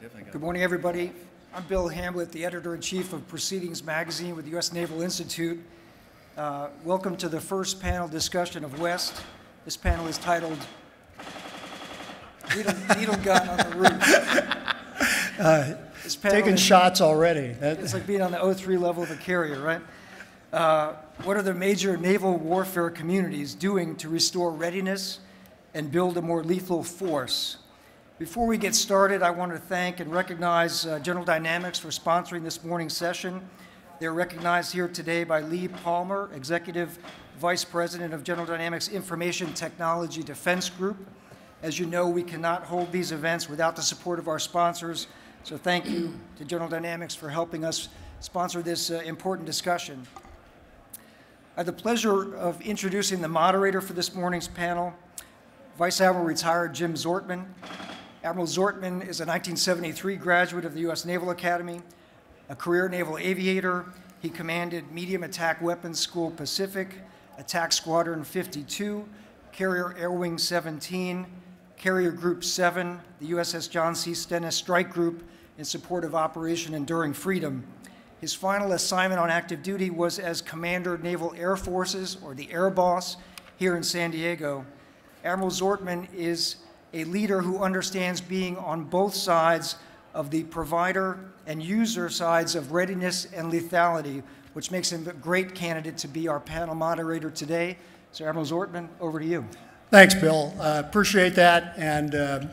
Definitely got Good morning, everybody. I'm Bill Hamblet, the editor-in-chief of Proceedings Magazine with the U.S. Naval Institute. Uh, Welcome to the first panel discussion of West. This panel is titled Needle Needle Gun on the Roof. This panel Taking is- shots already. That- It's like being on the O3 level of a carrier, right? Uh, What are the major naval warfare communities doing to restore readiness and build a more lethal force? Before we get started, I want to thank and recognize uh, General Dynamics for sponsoring this morning's session. They're recognized here today by Lee Palmer, Executive Vice President of General Dynamics Information Technology Defense Group. As you know, we cannot hold these events without the support of our sponsors, so thank you to General Dynamics for helping us sponsor this uh, important discussion. I have the pleasure of introducing the moderator for this morning's panel, Vice Admiral retired Jim Zortman. Admiral Zortman is a 1973 graduate of the U.S. Naval Academy, a career naval aviator. He commanded Medium Attack Weapons School Pacific, Attack Squadron 52, Carrier Air Wing 17, Carrier Group 7, the USS John C. Stennis Strike Group in support of Operation Enduring Freedom. His final assignment on active duty was as Commander Naval Air Forces, or the Air Boss, here in San Diego. Admiral Zortman is a leader who understands being on both sides of the provider and user sides of readiness and lethality, which makes him a great candidate to be our panel moderator today. So, Admiral Zortman, over to you. Thanks, Bill. Uh, Appreciate that, and uh,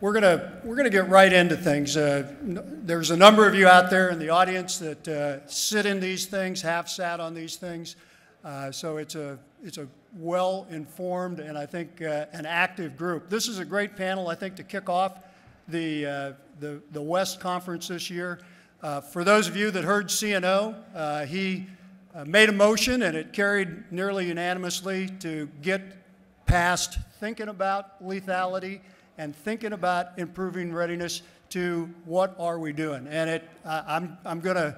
we're gonna, we're gonna get right into things. Uh, There's a number of you out there in the audience that uh, sit in these things, have sat on these things, Uh, so it's a, it's a well-informed and I think uh, an active group. This is a great panel, I think, to kick off the, uh, the the West Conference this year. Uh, For those of you that heard CNO, uh, he uh, made a motion, and it carried nearly unanimously to get past thinking about lethality and thinking about improving readiness to what are we doing. And it, I'm, I'm going to,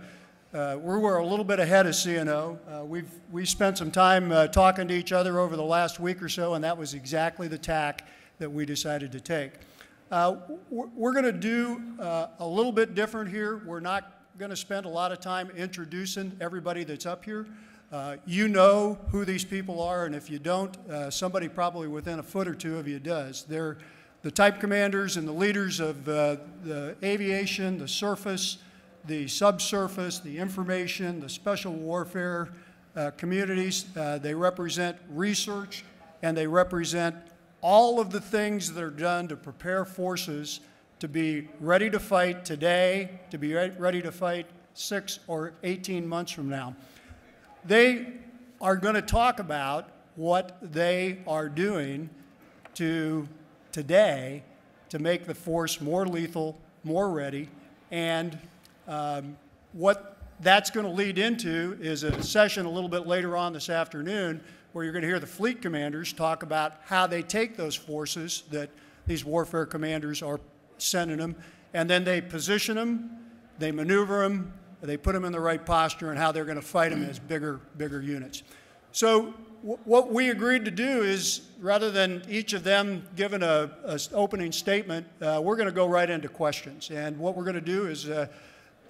uh, we're, we're a little bit ahead of CNO. Uh, we've we spent some time uh, talking to each other over the last week or so, and that was exactly the tack that we decided to take. Uh, we're going to do uh, a little bit different here. We're not going to spend a lot of time introducing everybody that's up here. Uh, you know who these people are, and if you don't, somebody probably within a foot or two of you does. They're the type commanders and the leaders of the aviation, the surface, the subsurface, the information, the special warfare uh, communities. Uh, they represent research and they represent all of the things that are done to prepare forces to be ready to fight today, to be re- ready to fight six or 18 months from now. They are going to talk about what they are doing to today to make the force more lethal, more ready, and um, what that's going to lead into is a session a little bit later on this afternoon where you're going to hear the fleet commanders talk about how they take those forces that these warfare commanders are sending them, and then they position them, they maneuver them, they put them in the right posture, and how they're going to fight them as bigger, bigger units. So wh- what we agreed to do is, rather than each of them giving a, opening statement, uh, we're going to go right into questions. And what we're going to do is uh,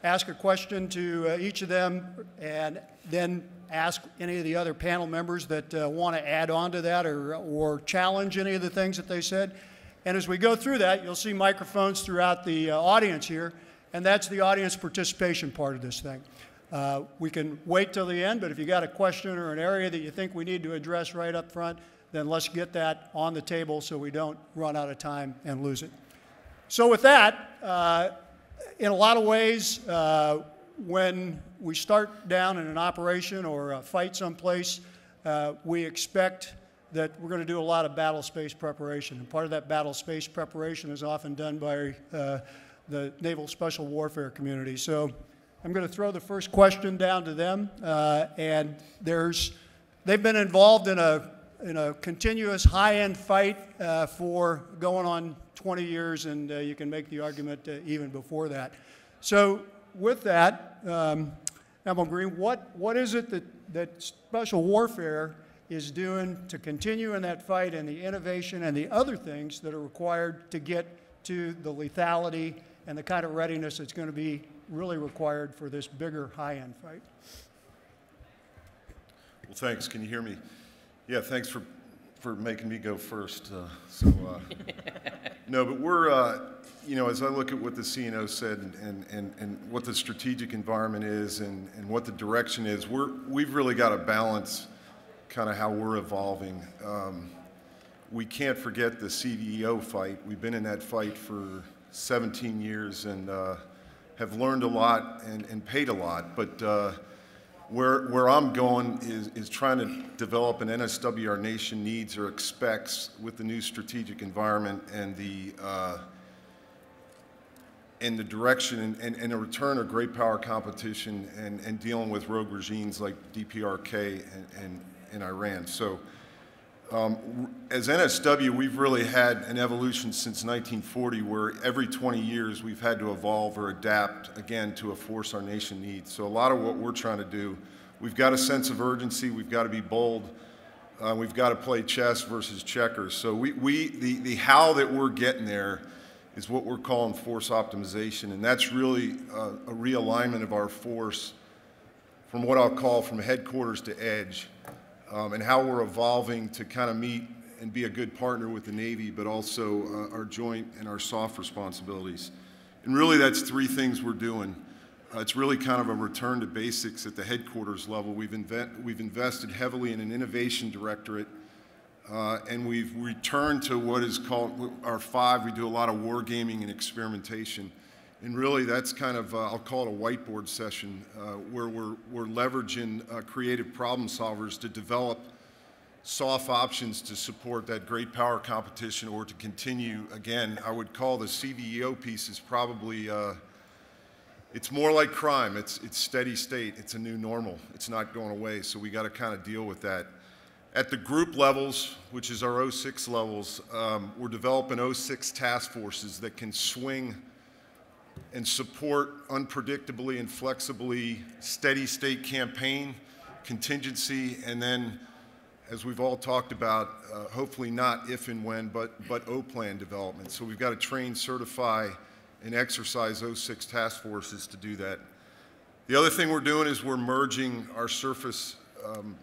ask a question to uh, each of them, and then ask any of the other panel members that uh, want to add on to that or, or challenge any of the things that they said. And as we go through that, you'll see microphones throughout the uh, audience here, and that's the audience participation part of this thing. Uh, we can wait till the end, but if you got a question or an area that you think we need to address right up front, then let's get that on the table so we don't run out of time and lose it. So, with that, uh, in a lot of ways, uh, when we start down in an operation or a fight someplace, uh, we expect that we're going to do a lot of battle space preparation. And part of that battle space preparation is often done by uh, the Naval Special Warfare community. So I'm going to throw the first question down to them. Uh, and there's, they've been involved in a, in a continuous high-end fight uh, for going on 20 years, and uh, you can make the argument uh, even before that. So with that, um, Admiral Green, what, what is it that, that special warfare is doing to continue in that fight and the innovation and the other things that are required to get to the lethality and the kind of readiness that's going to be really required for this bigger high-end fight. Well, thanks. Can you hear me? Yeah, thanks for, for making me go first. Uh, so, uh, no, but we're, uh, you know, as I look at what the CNO said and, and, and, what the strategic environment is and, and what the direction is, we're, we've really got to balance kind of how we're evolving. Um, we can't forget the CVEO fight. We've been in that fight for 17 years and uh, have learned a lot and, and paid a lot. But uh, where, where I'm going is, is trying to develop an NSW our nation needs or expects with the new strategic environment and the, uh, and the direction and, and, and a return of great power competition and, and dealing with rogue regimes like DPRK and, and, and Iran. So um, as NSW, we've really had an evolution since 1940 where every 20 years we've had to evolve or adapt, again, to a force our nation needs. So a lot of what we're trying to do, we've got a sense of urgency, we've got to be bold, uh, we've got to play chess versus checkers. So we, we the, the how that we're getting there is what we're calling force optimization, and that's really uh, a realignment of our force from what I'll call from headquarters to edge um, and how we're evolving to kind of meet and be a good partner with the Navy, but also uh, our joint and our soft responsibilities. And really, that's three things we're doing. Uh, it's really kind of a return to basics at the headquarters level. We've, inve we've invested heavily in an innovation directorate, uh, and we've returned to what is called our five. We do a lot of wargaming and experimentation. And really, that's kind of, uh, I'll call it a whiteboard session, uh, where we're, we're leveraging uh, creative problem solvers to develop soft options to support that great power competition or to continue, again, I would call the CVEO piece is probably, uh, it's more like crime. It's, it's steady state. It's a new normal. It's not going away, so we got to kind of deal with that. At the group levels, which is our 06 levels, um, we're developing 06 task forces that can swing and support unpredictably and flexibly steady state campaign, contingency, and then, as we've all talked about, uh, hopefully not if and when, but, but O-plan development. So we've got to train, certify, and exercise 06 task forces to do that. The other thing we're doing is we're merging our surface, um,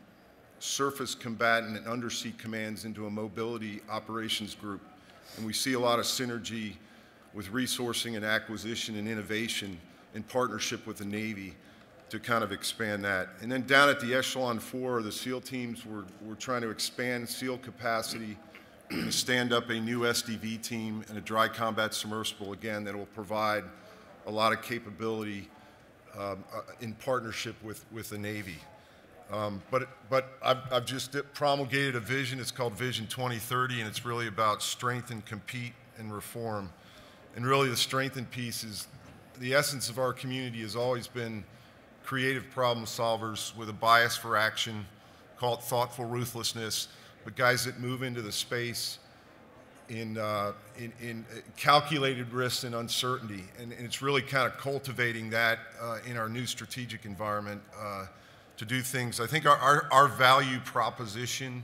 surface combatant and undersea commands into a mobility operations group. And we see a lot of synergy with resourcing and acquisition and innovation in partnership with the Navy to kind of expand that. And then down at the Echelon 4, the SEAL teams, we're, we're trying to expand SEAL capacity and stand up a new SDV team and a dry combat submersible, again, that will provide a lot of capability um, uh, in partnership with, with the Navy. Um, but but I've, I've just promulgated a vision. It's called Vision 2030, and it's really about strengthen, compete, and reform. And really, the strength and piece is the essence of our community has always been creative problem solvers with a bias for action, call it thoughtful ruthlessness, but guys that move into the space in, uh, in, in, calculated risks and uncertainty. And, and, it's really kind of cultivating that uh, in our new strategic environment uh, to do things. I think our, our, our value proposition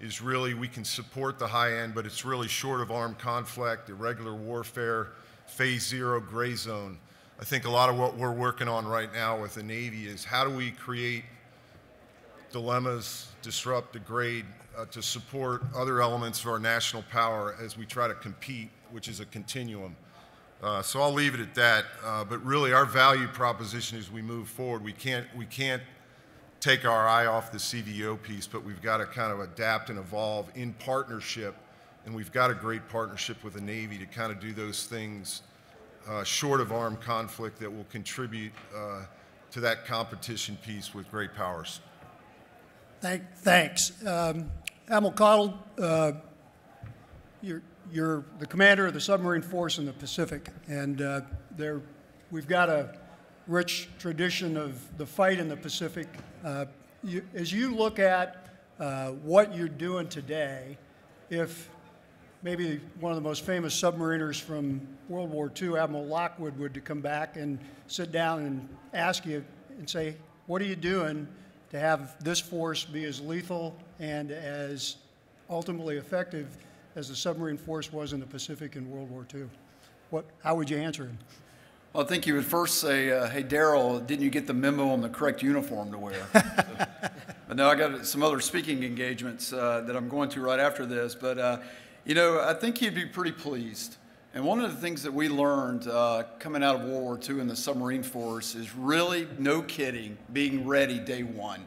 is really we can support the high end, but it's really short of armed conflict, irregular warfare, phase zero, gray zone. I think a lot of what we're working on right now with the Navy is how do we create dilemmas, disrupt, degrade, uh, to support other elements of our national power as we try to compete, which is a continuum. Uh, so I'll leave it at that. Uh, but really, our value proposition as we move forward, we can't, we can't take our eye off the CDO piece, but we've got to kind of adapt and evolve in partnership. And we've got a great partnership with the Navy to kind of do those things uh, short of armed conflict that will contribute uh, to that competition piece with great powers. Thank, thanks. Um, Admiral Caudle, uh, you're, you're the commander of the submarine force in the Pacific, and uh, there, we've got a rich tradition of the fight in the Pacific. Uh, you, as you look at uh, what you're doing today, if maybe one of the most famous submariners from World War II, Admiral Lockwood, would to come back and sit down and ask you and say, what are you doing to have this force be as lethal and as ultimately effective as the submarine force was in the Pacific in World War II? what, how would you answer him? Well, I think you would first say, uh, "Hey, Daryl, didn't you get the memo on the correct uniform to wear?" but now I got some other speaking engagements uh, that I'm going to right after this. But uh, you know, I think he'd be pretty pleased. And one of the things that we learned uh, coming out of World War II in the submarine force is really, no kidding, being ready day one.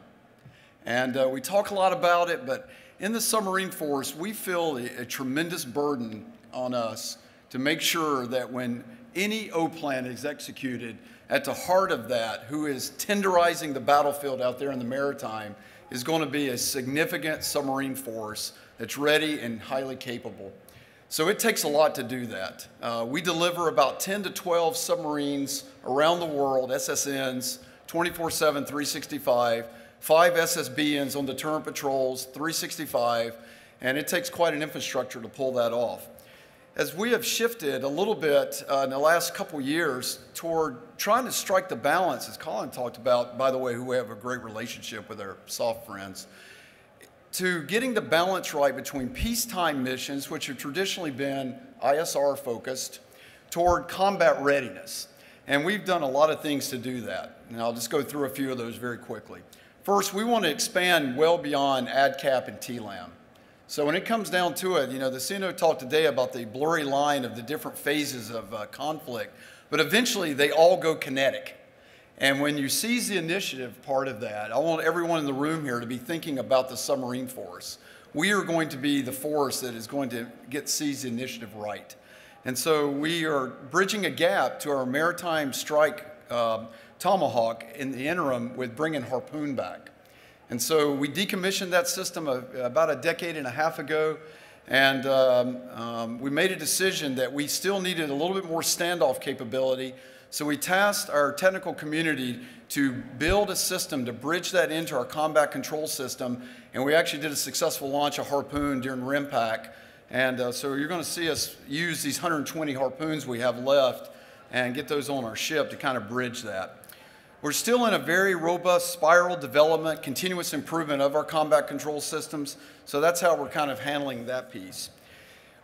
And uh, we talk a lot about it, but in the submarine force, we feel a, a tremendous burden on us to make sure that when any O plan is executed, at the heart of that, who is tenderizing the battlefield out there in the maritime, is going to be a significant submarine force that's ready and highly capable. So it takes a lot to do that. Uh, we deliver about 10 to 12 submarines around the world, SSNs, 24 7, 365, five SSBNs on deterrent patrols, 365, and it takes quite an infrastructure to pull that off as we have shifted a little bit uh, in the last couple years toward trying to strike the balance, as Collin talked about, by the way, who we have a great relationship with our soft friends, to getting the balance right between peacetime missions, which have traditionally been ISR focused, toward combat readiness. And we've done a lot of things to do that. And I'll just go through a few of those very quickly. First, we want to expand well beyond ADCAP and TLAM. So when it comes down to it, you know, the CNO talked today about the blurry line of the different phases of uh, conflict, but eventually they all go kinetic. And when you seize the initiative part of that, I want everyone in the room here to be thinking about the submarine force. We are going to be the force that is going to get seize the initiative right. And so we are bridging a gap to our maritime strike uh, Tomahawk in the interim with bringing Harpoon back. And so we decommissioned that system a, about a decade and a half ago. And um, um, we made a decision that we still needed a little bit more standoff capability. So we tasked our technical community to build a system to bridge that into our combat control system. And we actually did a successful launch of Harpoon during RIMPAC. And uh, so you're going to see us use these 120 harpoons we have left and get those on our ship to kind of bridge that. We're still in a very robust spiral development, continuous improvement of our combat control systems, so that's how we're kind of handling that piece.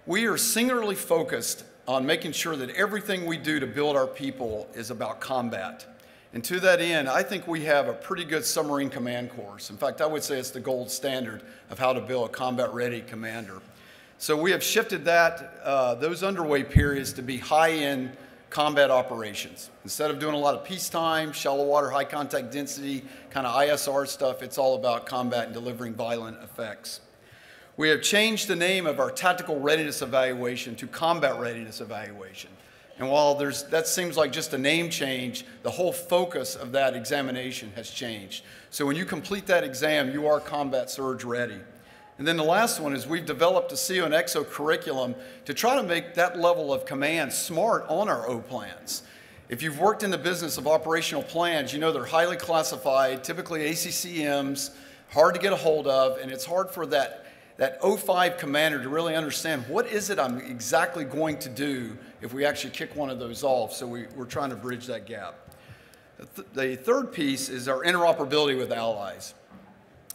We are singularly focused on making sure that everything we do to build our people is about combat. And to that end, I think we have a pretty good submarine command course. In fact, I would say it's the gold standard of how to build a combat-ready commander. So we have shifted that, uh, those underway periods to be high-end combat operations. Instead of doing a lot of peacetime, shallow water, high contact density, kind of ISR stuff, it's all about combat and delivering violent effects. We have changed the name of our tactical readiness evaluation to combat readiness evaluation. And while there's, that seems like just a name change, the whole focus of that examination has changed. So when you complete that exam, you are combat surge ready. And then the last one is we've developed a CO and EXO curriculum to try to make that level of command smart on our O plans. If you've worked in the business of operational plans, you know they're highly classified, typically ACCMs, hard to get a hold of, and it's hard for that, that O5 commander to really understand what is it I'm exactly going to do if we actually kick one of those off. So we, are trying to bridge that gap. The, th the third piece is our interoperability with allies.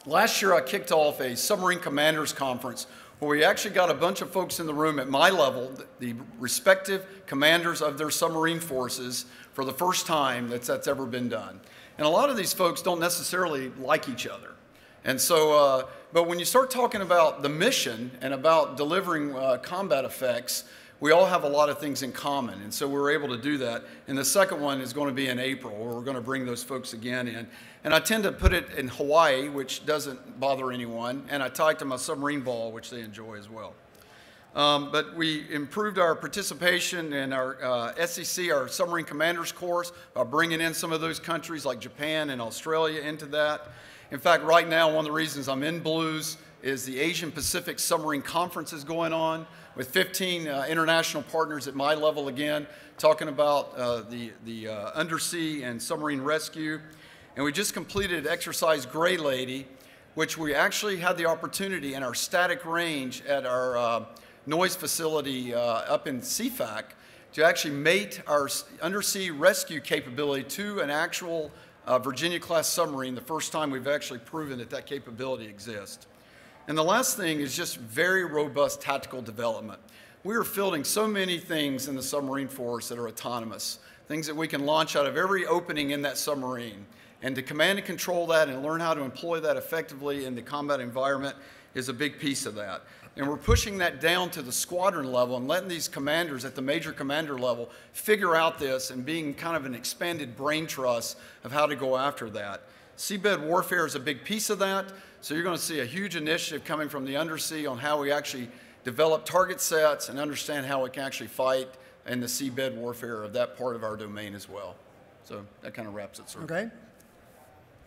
Last year, I kicked off a submarine commanders conference where we actually got a bunch of folks in the room at my level, the respective commanders of their submarine forces, for the first time that's, that's ever been done. And a lot of these folks don't necessarily like each other. And so, uh, but when you start talking about the mission and about delivering uh, combat effects, we all have a lot of things in common, and so we are able to do that. And the second one is going to be in April, where we're going to bring those folks again in. And I tend to put it in Hawaii, which doesn't bother anyone, and I tie it to my submarine ball, which they enjoy as well. Um, but we improved our participation in our uh, SEC, our submarine commanders course, by bringing in some of those countries like Japan and Australia into that. In fact, right now, one of the reasons I'm in Blues is the Asian Pacific Submarine Conference is going on with 15 uh, international partners at my level again, talking about uh, the, the uh, undersea and submarine rescue. And we just completed exercise Gray Lady, which we actually had the opportunity in our static range at our uh, noise facility uh, up in SEAFAC to actually mate our undersea rescue capability to an actual uh, Virginia class submarine, the first time we've actually proven that that capability exists. And the last thing is just very robust tactical development. we are fielding so many things in the submarine force that are autonomous, things that we can launch out of every opening in that submarine. And to command and control that and learn how to employ that effectively in the combat environment is a big piece of that. And we're pushing that down to the squadron level and letting these commanders at the major commander level figure out this and being kind of an expanded brain trust of how to go after that. Seabed warfare is a big piece of that. So you're going to see a huge initiative coming from the undersea on how we actually develop target sets and understand how we can actually fight in the seabed warfare of that part of our domain as well. So that kind of wraps it, sir. Okay.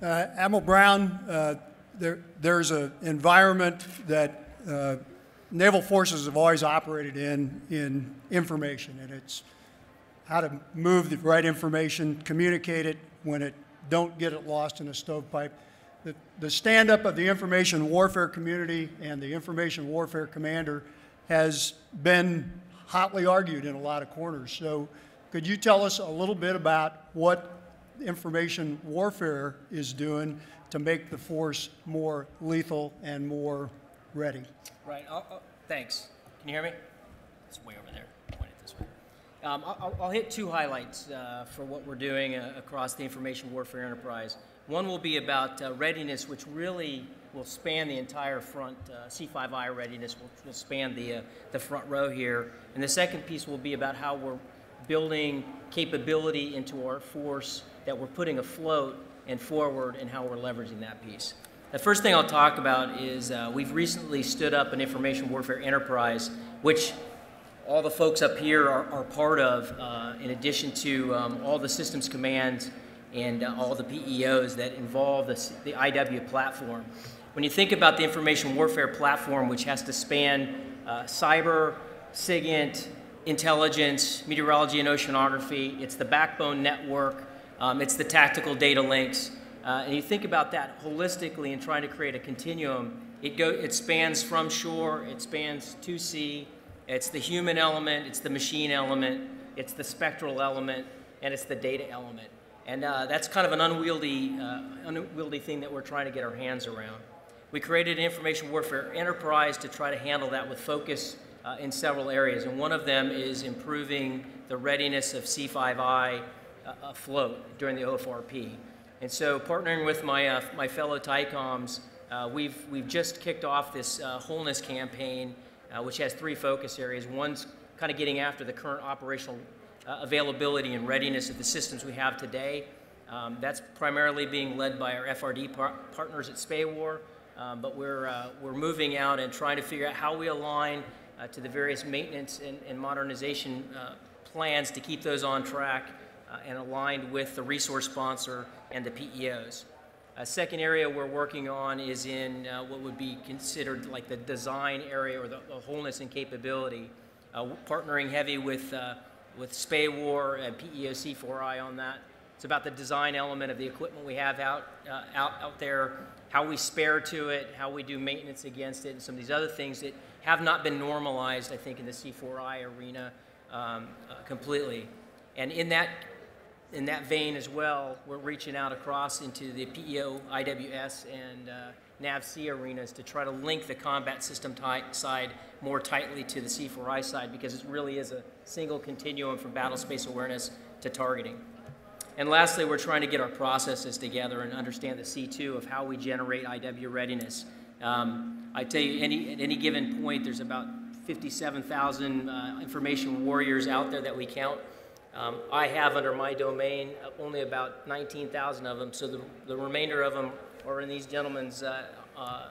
Uh, Admiral Brown, uh, there, there's an environment that uh, naval forces have always operated in, in information, and it's how to move the right information, communicate it when it, don't get it lost in a stovepipe. The, the stand-up of the information warfare community and the information warfare commander has been hotly argued in a lot of corners. So could you tell us a little bit about what information warfare is doing to make the force more lethal and more ready? Right. I'll, I'll- thanks. Can you hear me? It's way over there. Point it this way. Um, I'll, I'll- I'll hit two highlights uh, for what we're doing uh, across the information warfare enterprise. One will be about uh, readiness, which really will span the entire front. Uh, C5I readiness will, will span the uh, the front row here, and the second piece will be about how we're building capability into our force that we're putting afloat and forward, and how we're leveraging that piece. The first thing I'll talk about is uh, we've recently stood up an information warfare enterprise, which all the folks up here are, are part of, uh, in addition to um, all the systems commands and uh, all the PEOs that involve the, the IW platform. When you think about the information warfare platform, which has to span uh, cyber, SIGINT, intelligence, meteorology and oceanography, it's the backbone network, um, it's the tactical data links, uh, and you think about that holistically and trying to create a continuum. It go, it spans from shore, it spans to sea, it's the human element, it's the machine element, it's the spectral element, and it's the data element. And uh, that's kind of an unwieldy, uh, unwieldy thing that we're trying to get our hands around. We created an information warfare enterprise to try to handle that with focus uh, in several areas, and one of them is improving the readiness of C5I uh, afloat during the OFRP. And so, partnering with my, uh, my fellow TYCOMs, uh, we've, we've just kicked off this wholeness campaign, which has three focus areas. One's kind of getting after the current operational uh, availability and readiness of the systems we have today. Um, that's primarily being led by our FRD par- partners at SPAWAR, um, but we're, uh, we're moving out and trying to figure out how we align uh, to the various maintenance and, and modernization uh, plans to keep those on track uh, and aligned with the resource sponsor and the PEOs. A second area we're working on is in uh, what would be considered like the design area or the, the wholeness and capability, partnering heavy with, with SPAWAR and E PEO C4I on that. It's about the design element of the equipment we have out, uh, out, out there, how we spare to it, how we do maintenance against it, and some of these other things that have not been normalized, I think, in the C4I arena um, uh, completely. And in that in that vein as well, we're reaching out across into the PEO, IWS, and uh, NAVSEA arenas to try to link the combat system side more tightly to the C4I side because it really is a single continuum from battle space awareness to targeting. And lastly, we're trying to get our processes together and understand the C2 of how we generate IW readiness. Um, I tell you, any, at any given point, there's about 57,000 uh, information warriors out there that we count. Um, I have under my domain only about 19,000 of them, so the, the remainder of them are in these gentlemen's uh, uh, uh,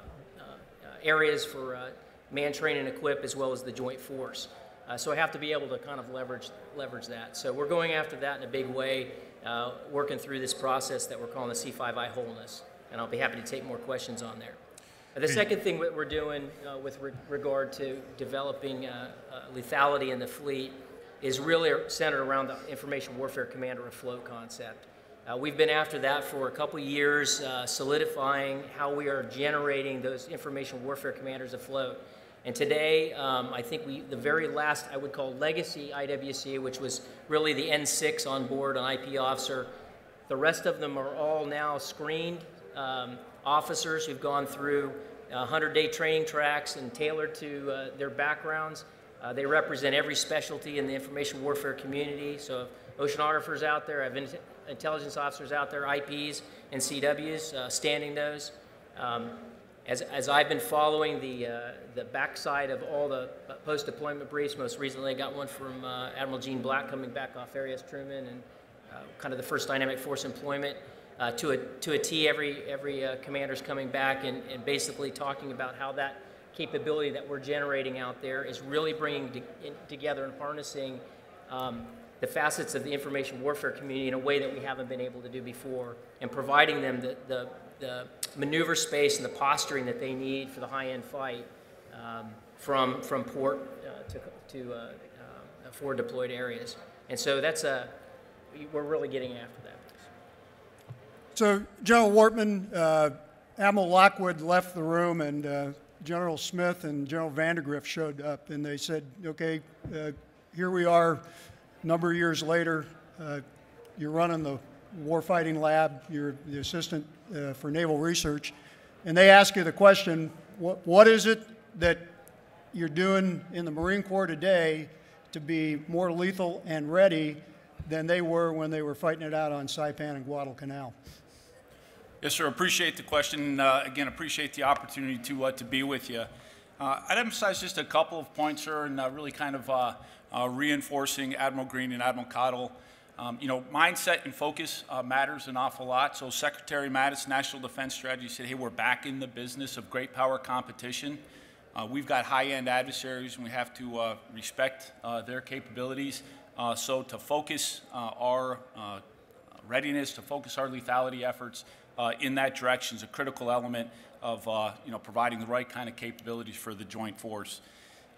areas for uh, man train and equip as well as the joint force. Uh, so I have to be able to kind of leverage leverage that. So we're going after that in a big way, uh, working through this process that we're calling the C5I wholeness, and I'll be happy to take more questions on there. The second thing that we're doing uh, with re- regard to developing lethality in the fleet is really centered around the information warfare commander afloat concept. Uh, we've been after that for a couple years, uh, solidifying how we are generating those information warfare commanders afloat. And today, um, I think we, the very last I would call legacy IWC, which was really the N6 on board, an IP officer, the rest of them are all now screened um, officers who've gone through 100 day training tracks and tailored to uh, their backgrounds. Uh, they represent every specialty in the information warfare community. So, oceanographers out there, I have intelligence officers out there, IPs and CWs, uh, standing those. Um, as, as I've been following the, uh, the backside of all the post deployment briefs, most recently I got one from uh, Admiral Gene Black coming back off Harry S. Truman and uh, kind of the first dynamic force employment. Uh, to, a, to a T, every, every uh, commander's coming back and, and basically talking about how that capability that we're generating out there is really bringing to, in, together and harnessing um, the facets of the information warfare community in a way that we haven't been able to do before and providing them the, the, the maneuver space and the posturing that they need for the high-end fight um, from, from port uh, to, to uh, uh, forward deployed areas. And so that's a, we're really getting after that. So General Wortman, uh, Admiral Lockwood left the room and uh, General Smith and General Vandegrift showed up and they said, okay, uh, here we are, number of years later, uh, you're running the warfighting lab, you're the assistant uh, for naval research, and they ask you the question, what, what is it that you're doing in the Marine Corps today to be more lethal and ready than they were when they were fighting it out on Saipan and Guadalcanal? Yes, sir. Appreciate the question. Uh, again, appreciate the opportunity to uh, to be with you. Uh, I'd emphasize just a couple of points, sir, and uh, really kind of uh, uh, reinforcing Admiral Green and Admiral Caudle. Um, you know, mindset and focus matters an awful lot. So Secretary Mattis, National Defense Strategy, said, hey, we're back in the business of great power competition. we've got high-end adversaries, and we have to respect their capabilities. so to focus our readiness, to focus our lethality efforts, uh, in that direction is a critical element of uh, you know, providing the right kind of capabilities for the joint force.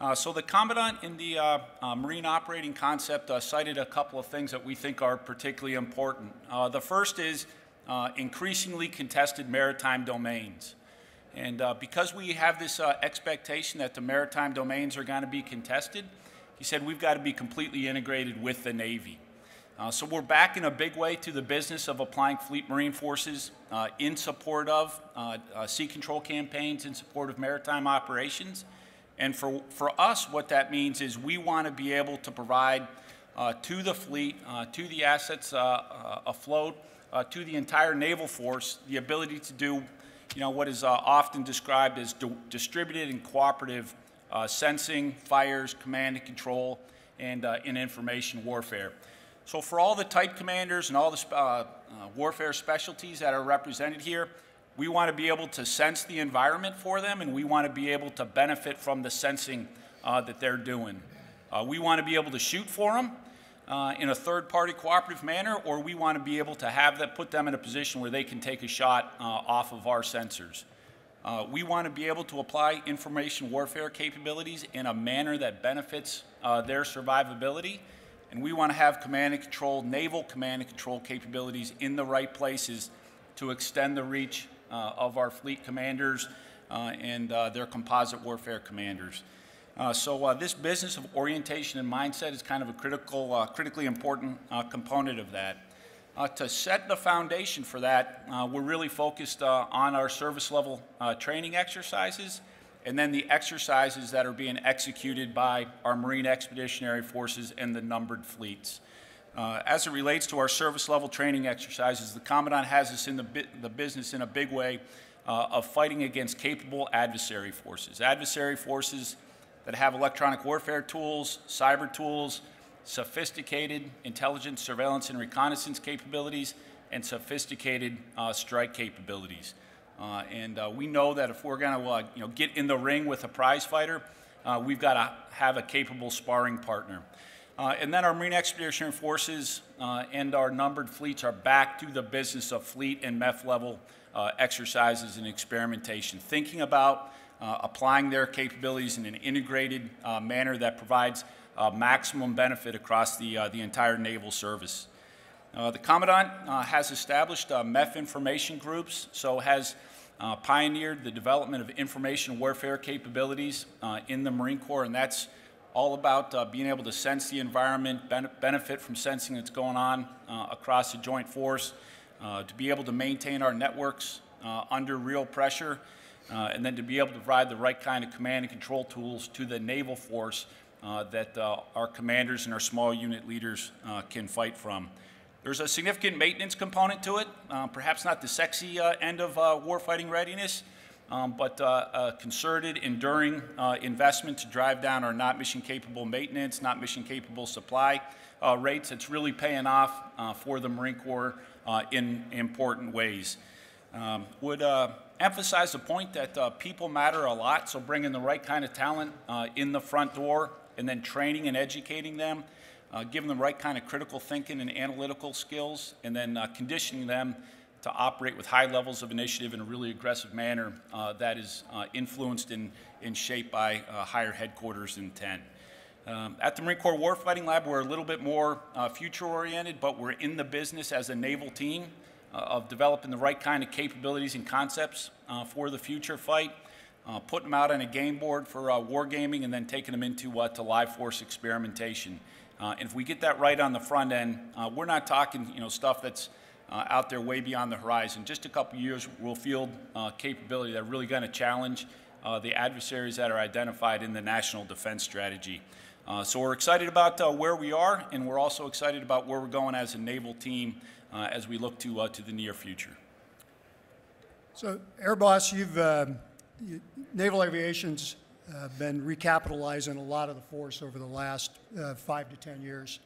Uh, so the Commandant in the uh, uh, Marine Operating Concept uh, cited a couple of things that we think are particularly important. the first is increasingly contested maritime domains. And because we have this expectation that the maritime domains are going to be contested, he said we've got to be completely integrated with the Navy. Uh, so we're back in a big way to the business of applying Fleet Marine forces uh, in support of uh, uh, sea control campaigns, in support of maritime operations. And for, for us, what that means is we want to be able to provide uh, to the fleet, uh, to the assets afloat, to the entire naval force, the ability to do you know, what is often described as distributed and cooperative sensing, fires, command and control, and in information warfare. So for all the type commanders and all the uh, uh, warfare specialties that are represented here, we want to be able to sense the environment for them and we want to be able to benefit from the sensing uh, that they're doing. Uh, we want to be able to shoot for them uh, in a third-party cooperative manner or we want to be able to have that, put them in a position where they can take a shot uh, off of our sensors. we want to be able to apply information warfare capabilities in a manner that benefits their survivability and we want to have command and control, naval command and control capabilities in the right places to extend the reach uh, of our fleet commanders uh, and uh, their composite warfare commanders. Uh, so uh, this business of orientation and mindset is kind of a critical, uh, critically important component of that. to set the foundation for that, we're really focused on our service level training exercises and then the exercises that are being executed by our Marine Expeditionary Forces and the numbered fleets. Uh, as it relates to our service level training exercises, the Commandant has us in the, the business in a big way uh, of fighting against capable adversary forces. Adversary forces that have electronic warfare tools, cyber tools, sophisticated intelligence, surveillance, and reconnaissance capabilities, and sophisticated uh, strike capabilities. Uh, and uh, we know that if we're going to uh, you know, get in the ring with a prize fighter, uh, we've got to have a capable sparring partner. Uh, and then our Marine Expeditionary Forces uh, and our numbered fleets are back to the business of fleet and MEF level exercises and experimentation, thinking about applying their capabilities in an integrated manner that provides maximum benefit across the, the entire naval service. Uh, the Commandant uh, has established uh, MEF information groups, so has uh, pioneered the development of information warfare capabilities uh, in the Marine Corps, and that's all about uh, being able to sense the environment, ben benefit from sensing that's going on across the joint force, to be able to maintain our networks under real pressure, and then to be able to provide the right kind of command and control tools to the naval force uh, that uh, our commanders and our small unit leaders uh, can fight from. There's a significant maintenance component to it, uh, perhaps not the sexy uh, end of uh, warfighting readiness, um, but uh, a concerted, enduring uh, investment to drive down our not mission capable maintenance, not mission capable supply uh, rates. It's really paying off uh, for the Marine Corps in important ways. Um, would emphasize the point that people matter a lot, so bringing the right kind of talent in the front door and then training and educating them, uh, giving them the right kind of critical thinking and analytical skills, and then uh, conditioning them to operate with high levels of initiative in a really aggressive manner uh, that is uh, influenced and, shaped by uh, higher headquarters intent. Um, at the Marine Corps Warfighting Lab, we're a little bit more uh, future oriented, but we're in the business as a naval team uh, of developing the right kind of capabilities and concepts uh, for the future fight, putting them out on a game board for wargaming, and then taking them into to live force experimentation. And if we get that right on the front end, we're not talking you know stuff that's uh, out there way beyond the horizon. Just a couple years, we'll field uh, capability that really going to challenge uh, the adversaries that are identified in the national defense strategy. Uh, so we're excited about uh, where we are, and we're also excited about where we're going as a naval team uh, as we look to, to the near future. So, Air Boss, you've, you- naval aviation's been recapitalizing a lot of the force over the last five to 10 years.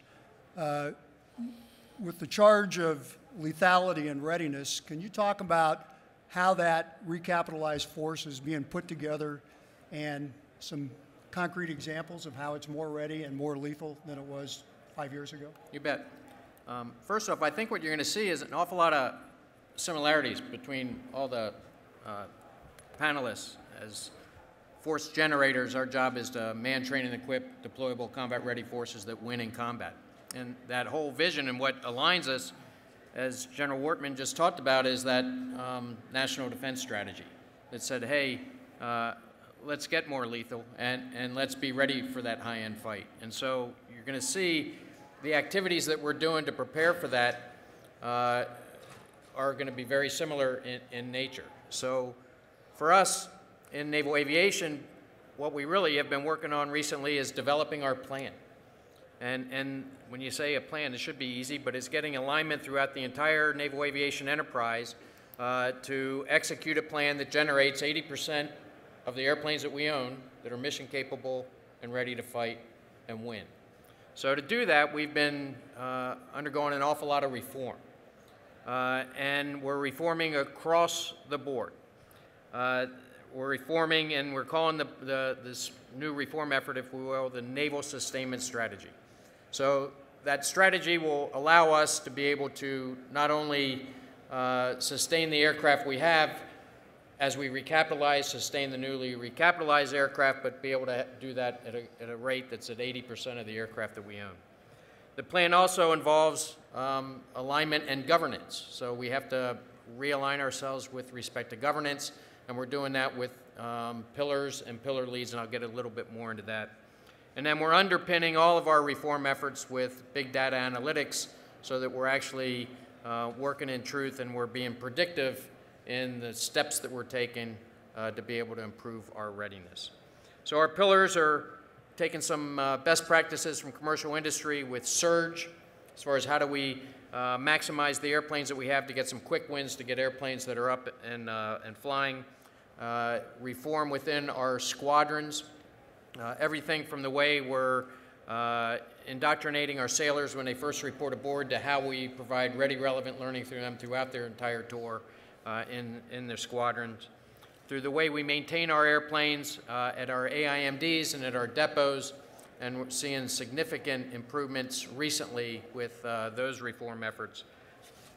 With the charge of lethality and readiness, can you talk about how that recapitalized force is being put together and some concrete examples of how it's more ready and more lethal than it was five years ago? You bet. Um, First off, I think what you're going to see is an awful lot of similarities between all the uh, panelists. As force generators, our job is to man, train, and equip deployable combat-ready forces that win in combat. And that whole vision and what aligns us, as General Wortman just talked about, is that um, national defense strategy that said, hey, uh, let's get more lethal and, and let's be ready for that high-end fight. And so you're going to see the activities that we're doing to prepare for that uh, are going to be very similar in, in nature. So for us in naval aviation, what we really have been working on recently is developing our plan. And, and when you say a plan, it should be easy, but it's getting alignment throughout the entire naval aviation enterprise uh, to execute a plan that generates 80% of the airplanes that we own that are mission capable and ready to fight and win. So to do that, we've been uh, undergoing an awful lot of reform. Uh, and we're reforming across the board. Uh, we're reforming, and we're calling the, the, this new reform effort, if we will, the Naval Sustainment Strategy. So that strategy will allow us to be able to not only uh, sustain the aircraft we have as we recapitalize, sustain the newly recapitalized aircraft, but be able to do that at a, at a rate that's at 80% of the aircraft that we own. The plan also involves um, alignment and governance. So we have to realign ourselves with respect to governance, and we're doing that with um, pillars and pillar leads, and I'll get a little bit more into that. And then we're underpinning all of our reform efforts with big data analytics so that we're actually uh, working in truth and we're being predictive in the steps that we're taking uh, to be able to improve our readiness. So our pillars are taking some uh, best practices from commercial industry with surge, as far as how do we uh, maximize the airplanes that we have to get some quick wins to get airplanes that are up and, uh, and flying. Uh, reform within our squadrons, uh, everything from the way we're uh, indoctrinating our sailors when they first report aboard to how we provide ready, relevant learning through them throughout their entire tour uh, in, in their squadrons. Through the way we maintain our airplanes uh, at our AIMDs and at our depots, and we're seeing significant improvements recently with uh, those reform efforts.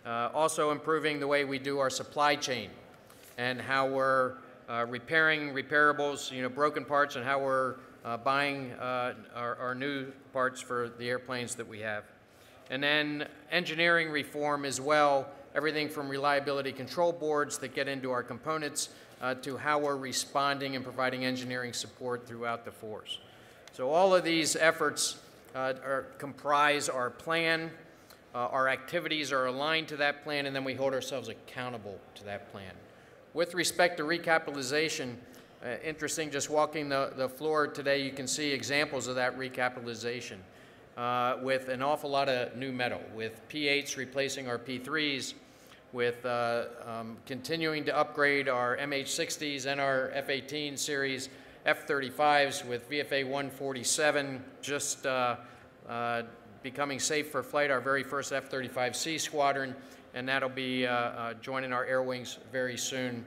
Uh, also improving the way we do our supply chain and how we're repairing repairables, you know, broken parts, and how we're uh, buying uh, our, our new parts for the airplanes that we have. And then engineering reform as well, everything from reliability control boards that get into our components uh, to how we're responding and providing engineering support throughout the force. So all of these efforts uh, are, comprise our plan. Uh, our activities are aligned to that plan, and then we hold ourselves accountable to that plan. With respect to recapitalization, uh, interesting, just walking the, the floor today, you can see examples of that recapitalization uh, with an awful lot of new metal, with P8s replacing our P3s, with uh, um, continuing to upgrade our MH60s and our F-18 series F-35s with VFA 147 just uh, uh, becoming safe for flight, our very first F-35C squadron, and that'll be joining our air wings very soon.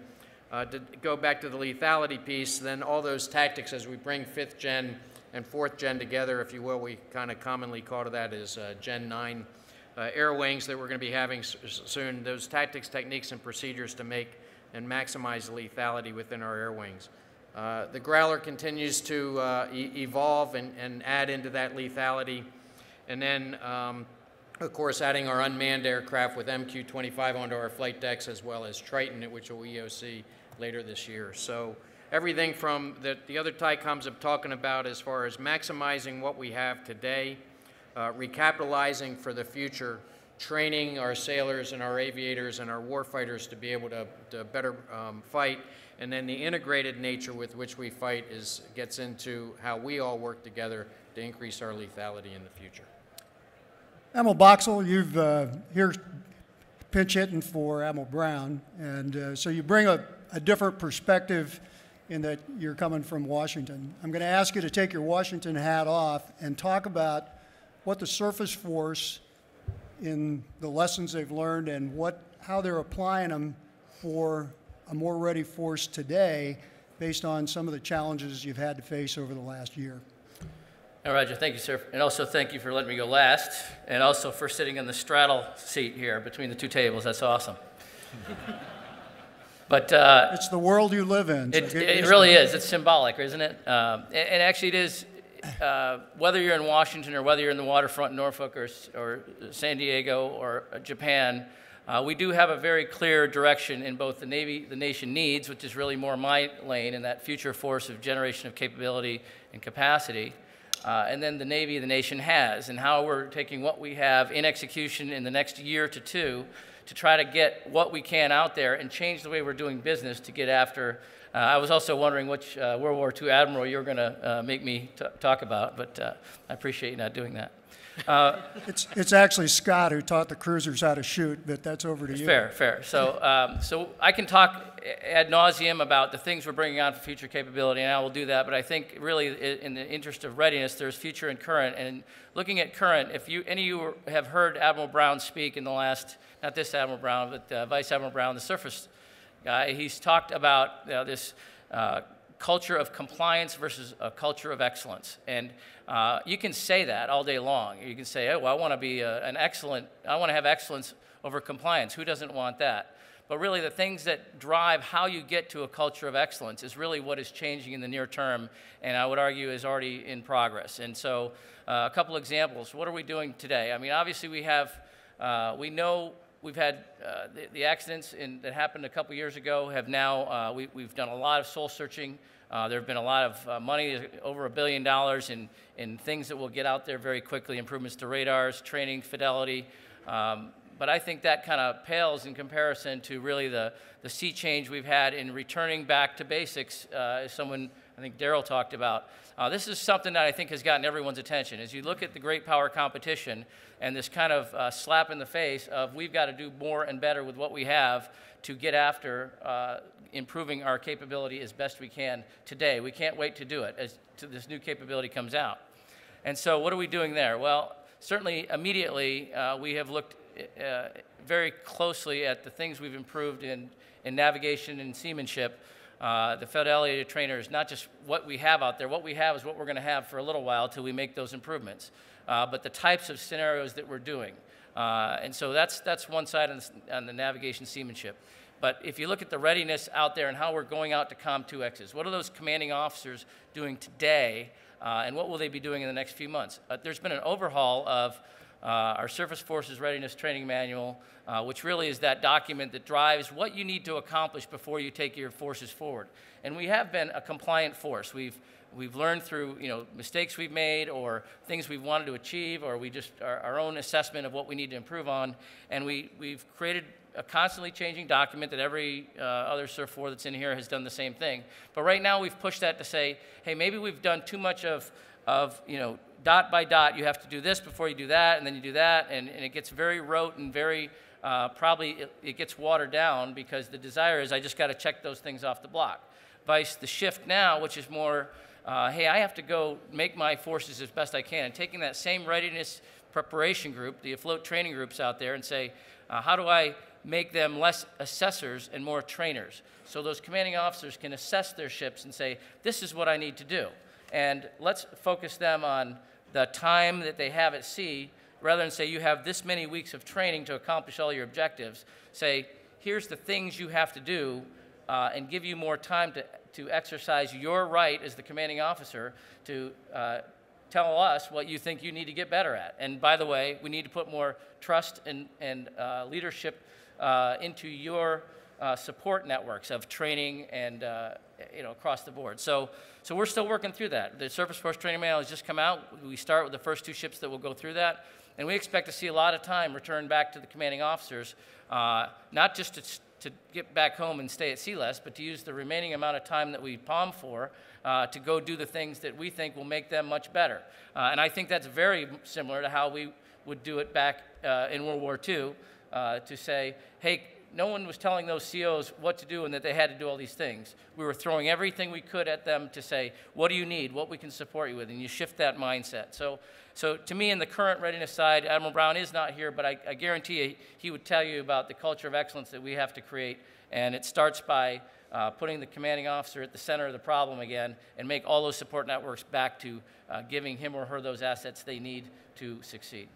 Uh, to go back to the lethality piece, then all those tactics as we bring fifth gen and fourth gen together, if you will, we kind of commonly call to that as uh, Gen 9 uh, air wings that we're going to be having soon, those tactics, techniques, and procedures to make and maximize lethality within our air wings. Uh, the Growler continues to uh, e- evolve and, and add into that lethality. And then, um, of course, adding our unmanned aircraft with MQ-25 onto our flight decks as well as Triton, which will EOC later this year. So everything from that the other TYCOMs have talking about as far as maximizing what we have today, uh, recapitalizing for the future, training our sailors and our aviators and our warfighters to be able to, to better um, fight, and then the integrated nature with which we fight is gets into how we all work together to increase our lethality in the future. Admiral Boxall, you've uh, here pinch hitting for Admiral Brown, and uh, so you bring a, a different perspective in that you're coming from Washington. I'm going to ask you to take your Washington hat off and talk about what the surface force in the lessons they've learned and what how they're applying them for a more ready force today based on some of the challenges you've had to face over the last year. Right, Roger, thank you, sir. And also thank you for letting me go last, and also for sitting in the straddle seat here between the two tables. That's awesome. but uh, It's the world you live in. so it, it really is. It's symbolic, isn't it? Um, and, and actually, it is. Uh, whether you're in Washington or whether you're in the waterfront in Norfolk or, or San Diego or uh, Japan, uh, we do have a very clear direction in both the Navy, the nation needs, which is really more my lane, and that future force of generation of capability and capacity, uh, and then the Navy the nation has, and how we're taking what we have in execution in the next year to two to try to get what we can out there and change the way we're doing business to get after. Uh, I was also wondering which uh, World War II admiral you were going to uh, make me t- talk about, but uh, I appreciate you not doing that. Uh, It's, it's actually Scott who taught the cruisers how to shoot, but that's over to you. Fair, fair. So, um, so I can talk ad nauseum about the things we're bringing on for future capability, and I will do that. But I think really, in the interest of readiness, there's future and current. And looking at current, if you any of you have heard Admiral Brown speak in the last, not this Admiral Brown, but uh, Vice Admiral Brown, the surface guy, he's talked about you know, this. Uh, culture of compliance versus a culture of excellence. And uh, you can say that all day long. You can say, oh, well, I want to be a, an excellent, I want to have excellence over compliance. Who doesn't want that? But really, the things that drive how you get to a culture of excellence is really what is changing in the near term, and I would argue is already in progress. And so, uh, a couple examples. What are we doing today? I mean, obviously, we have, uh, we know we've had uh, the, the accidents in, that happened a couple years ago have now, uh, we, we've done a lot of soul searching. Uh, there have been a lot of uh, money, over a billion dollars, in, in things that will get out there very quickly improvements to radars, training, fidelity. Um, but I think that kind of pales in comparison to really the, the sea change we've had in returning back to basics, uh, as someone I think Daryl talked about. Uh, this is something that I think has gotten everyone's attention. As you look at the great power competition and this kind of uh, slap in the face of we've got to do more and better with what we have to get after uh, improving our capability as best we can today. We can't wait to do it as to this new capability comes out. And so, what are we doing there? Well, certainly immediately uh, we have looked uh, very closely at the things we've improved in, in navigation and seamanship. Uh, the fidelity of is not just what we have out there. What we have is what we're going to have for a little while until we make those improvements. Uh, but the types of scenarios that we're doing. Uh, and so that's, that's one side on the, on the navigation seamanship. But if you look at the readiness out there and how we're going out to COMPTUEXs, what are those commanding officers doing today, uh, and what will they be doing in the next few months? Uh, there's been an overhaul of our Surface Forces Readiness Training Manual, uh, which really is that document that drives what you need to accomplish before you take your forces forward. And we have been a compliant force. We've we've learned through you know mistakes we've made or things we've wanted to achieve or we just our, our own assessment of what we need to improve on and we we've created a constantly changing document that every uh, other SURFOR that's in here has done the same thing but right now we've pushed that to say hey maybe we've done too much of of you know dot by dot you have to do this before you do that and then you do that and, and it gets very rote and very uh, probably it, it gets watered down because the desire is i just got to check those things off the block vice the shift now which is more uh, hey, I have to go make my forces as best I can. And taking that same readiness preparation group, the afloat training groups out there, and say, uh, how do I make them less assessors and more trainers? So those commanding officers can assess their ships and say, this is what I need to do. And let's focus them on the time that they have at sea rather than say you have this many weeks of training to accomplish all your objectives. Say, here's the things you have to do uh, and give you more time to to exercise your right as the commanding officer to uh, tell us what you think you need to get better at. And by the way, we need to put more trust and, and uh, leadership uh, into your uh, support networks of training and uh, you know across the board. So, so we're still working through that. The Surface Force Training Manual has just come out. We start with the first two ships that will go through that. And we expect to see a lot of time returned back to the commanding officers, uh, not just to to get back home and stay at sea less, but to use the remaining amount of time that we POM for uh, to go do the things that we think will make them much better. Uh, and I think that's very similar to how we would do it back uh, in World War II to say, hey, no one was telling those COs what to do and that they had to do all these things. We were throwing everything we could at them to say, what do you need? What we can support you with? And you shift that mindset. So so to me, in the current readiness side, Admiral Brown is not here, but I, I guarantee you, he would tell you about the culture of excellence that we have to create. And it starts by uh, putting the commanding officer at the center of the problem again and make all those support networks back to uh, giving him or her those assets they need to succeed.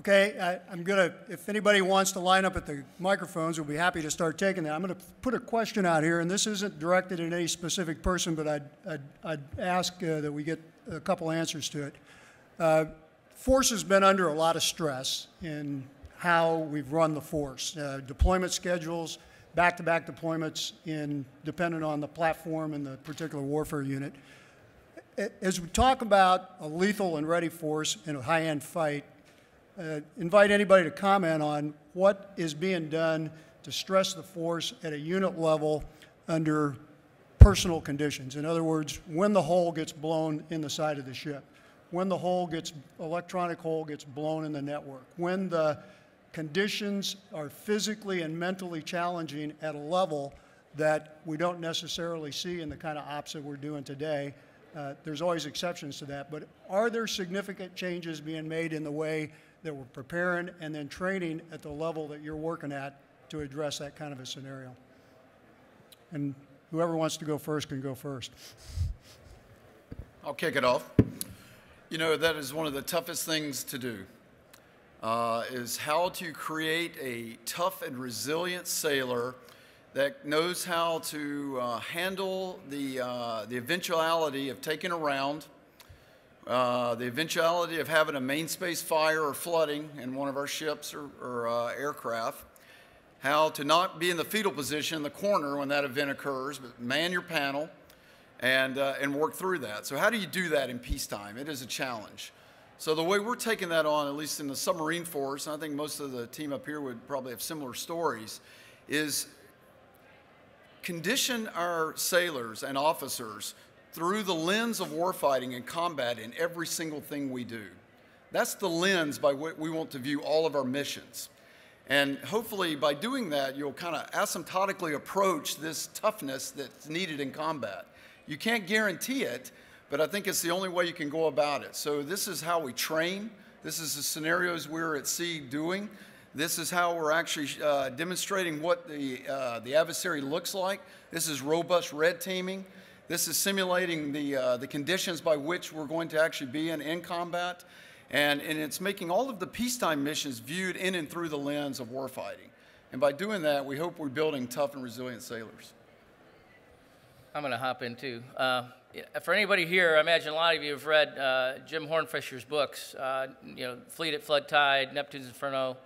Okay, I, am going to, if anybody wants to line up at the microphones, we'll be happy to start taking that. I'm going to put a question out here, and this isn't directed at any specific person, but I'd, I'd, I'd ask uh, that we get a couple answers to it. Uh, force has been under a lot of stress in how we've run the force. Uh, deployment schedules, back-to-back deployments in dependent on the platform and the particular warfare unit. As we talk about a lethal and ready force in a high-end fight, uh, invite anybody to comment on what is being done to stress the force at a unit level under personal conditions. In other words, when the hole gets blown in the side of the ship when the hole gets, electronic hole gets blown in the network, when the conditions are physically and mentally challenging at a level that we don't necessarily see in the kind of ops that we're doing today. Uh, there's always exceptions to that, but are there significant changes being made in the way that we're preparing and then training at the level that you're working at to address that kind of a scenario? And whoever wants to go first can go first. I'll kick it off. You know, that is one of the toughest things to do, uh, is how to create a tough and resilient sailor that knows how to uh, handle the, uh, the eventuality of taking a round, uh, the eventuality of having a main space fire or flooding in one of our ships or, or uh, aircraft, how to not be in the fetal position in the corner when that event occurs, but man your panel, and, uh, and work through that. So how do you do that in peacetime? It is a challenge. So the way we're taking that on, at least in the submarine force, and I think most of the team up here would probably have similar stories, is condition our sailors and officers through the lens of warfighting and combat in every single thing we do. That's the lens by which we want to view all of our missions. And hopefully by doing that, you'll kind of asymptotically approach this toughness that's needed in combat. You can't guarantee it, but I think it's the only way you can go about it. So this is how we train. This is the scenarios we're at sea doing. This is how we're actually uh, demonstrating what the, uh, the adversary looks like. This is robust red teaming. This is simulating the, uh, the conditions by which we're going to actually be in, in combat. And, and it's making all of the peacetime missions viewed in and through the lens of warfighting. And by doing that, we hope we're building tough and resilient sailors. I'm going to hop in too. Uh, for anybody here, I imagine a lot of you have read uh, Jim Hornfischer's books, uh, you know, Fleet at Flood Tide, Neptune's Inferno,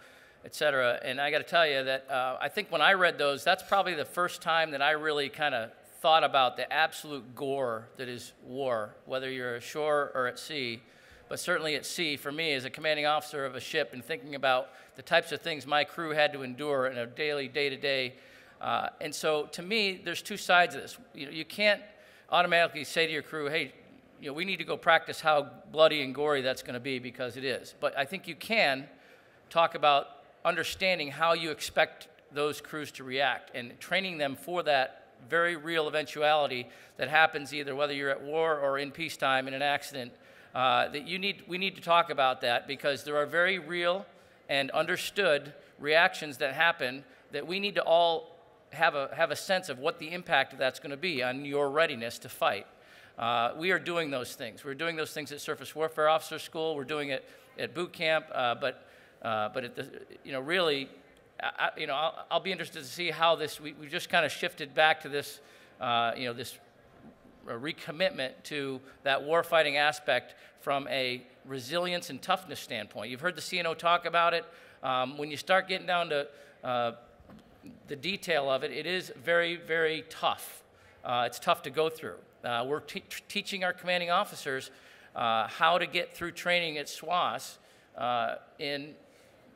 et cetera. And I got to tell you that uh, I think when I read those, that's probably the first time that I really kind of thought about the absolute gore that is war, whether you're ashore or at sea, but certainly at sea, for me as a commanding officer of a ship and thinking about the types of things my crew had to endure in a daily, day to day. And so to me, there's two sides of this. You, know, you can't automatically say to your crew, hey, you know, we need to go practice how bloody and gory that's going to be because it is. But I think you can talk about understanding how you expect those crews to react and training them for that very real eventuality that happens either whether you're at war or in peacetime in an accident. Uh, that you need, we need to talk about that because there are very real and understood reactions that happen that we need to all have a, have a sense of what the impact of that's going to be on your readiness to fight. Uh, we are doing those things. We're doing those things at Surface Warfare Officer School. We're doing it at boot camp. Uh, but, uh, but at the, you know, really, I, you know, I'll, I'll, be interested to see how this. We, we just kind of shifted back to this, uh, you know, this recommitment to that warfighting aspect from a resilience and toughness standpoint. You've heard the CNO talk about it. Um, when you start getting down to uh, the detail of it, it is very, very tough. Uh, it's tough to go through. Uh, we're te teaching our commanding officers uh, how to get through training at SWOS uh, in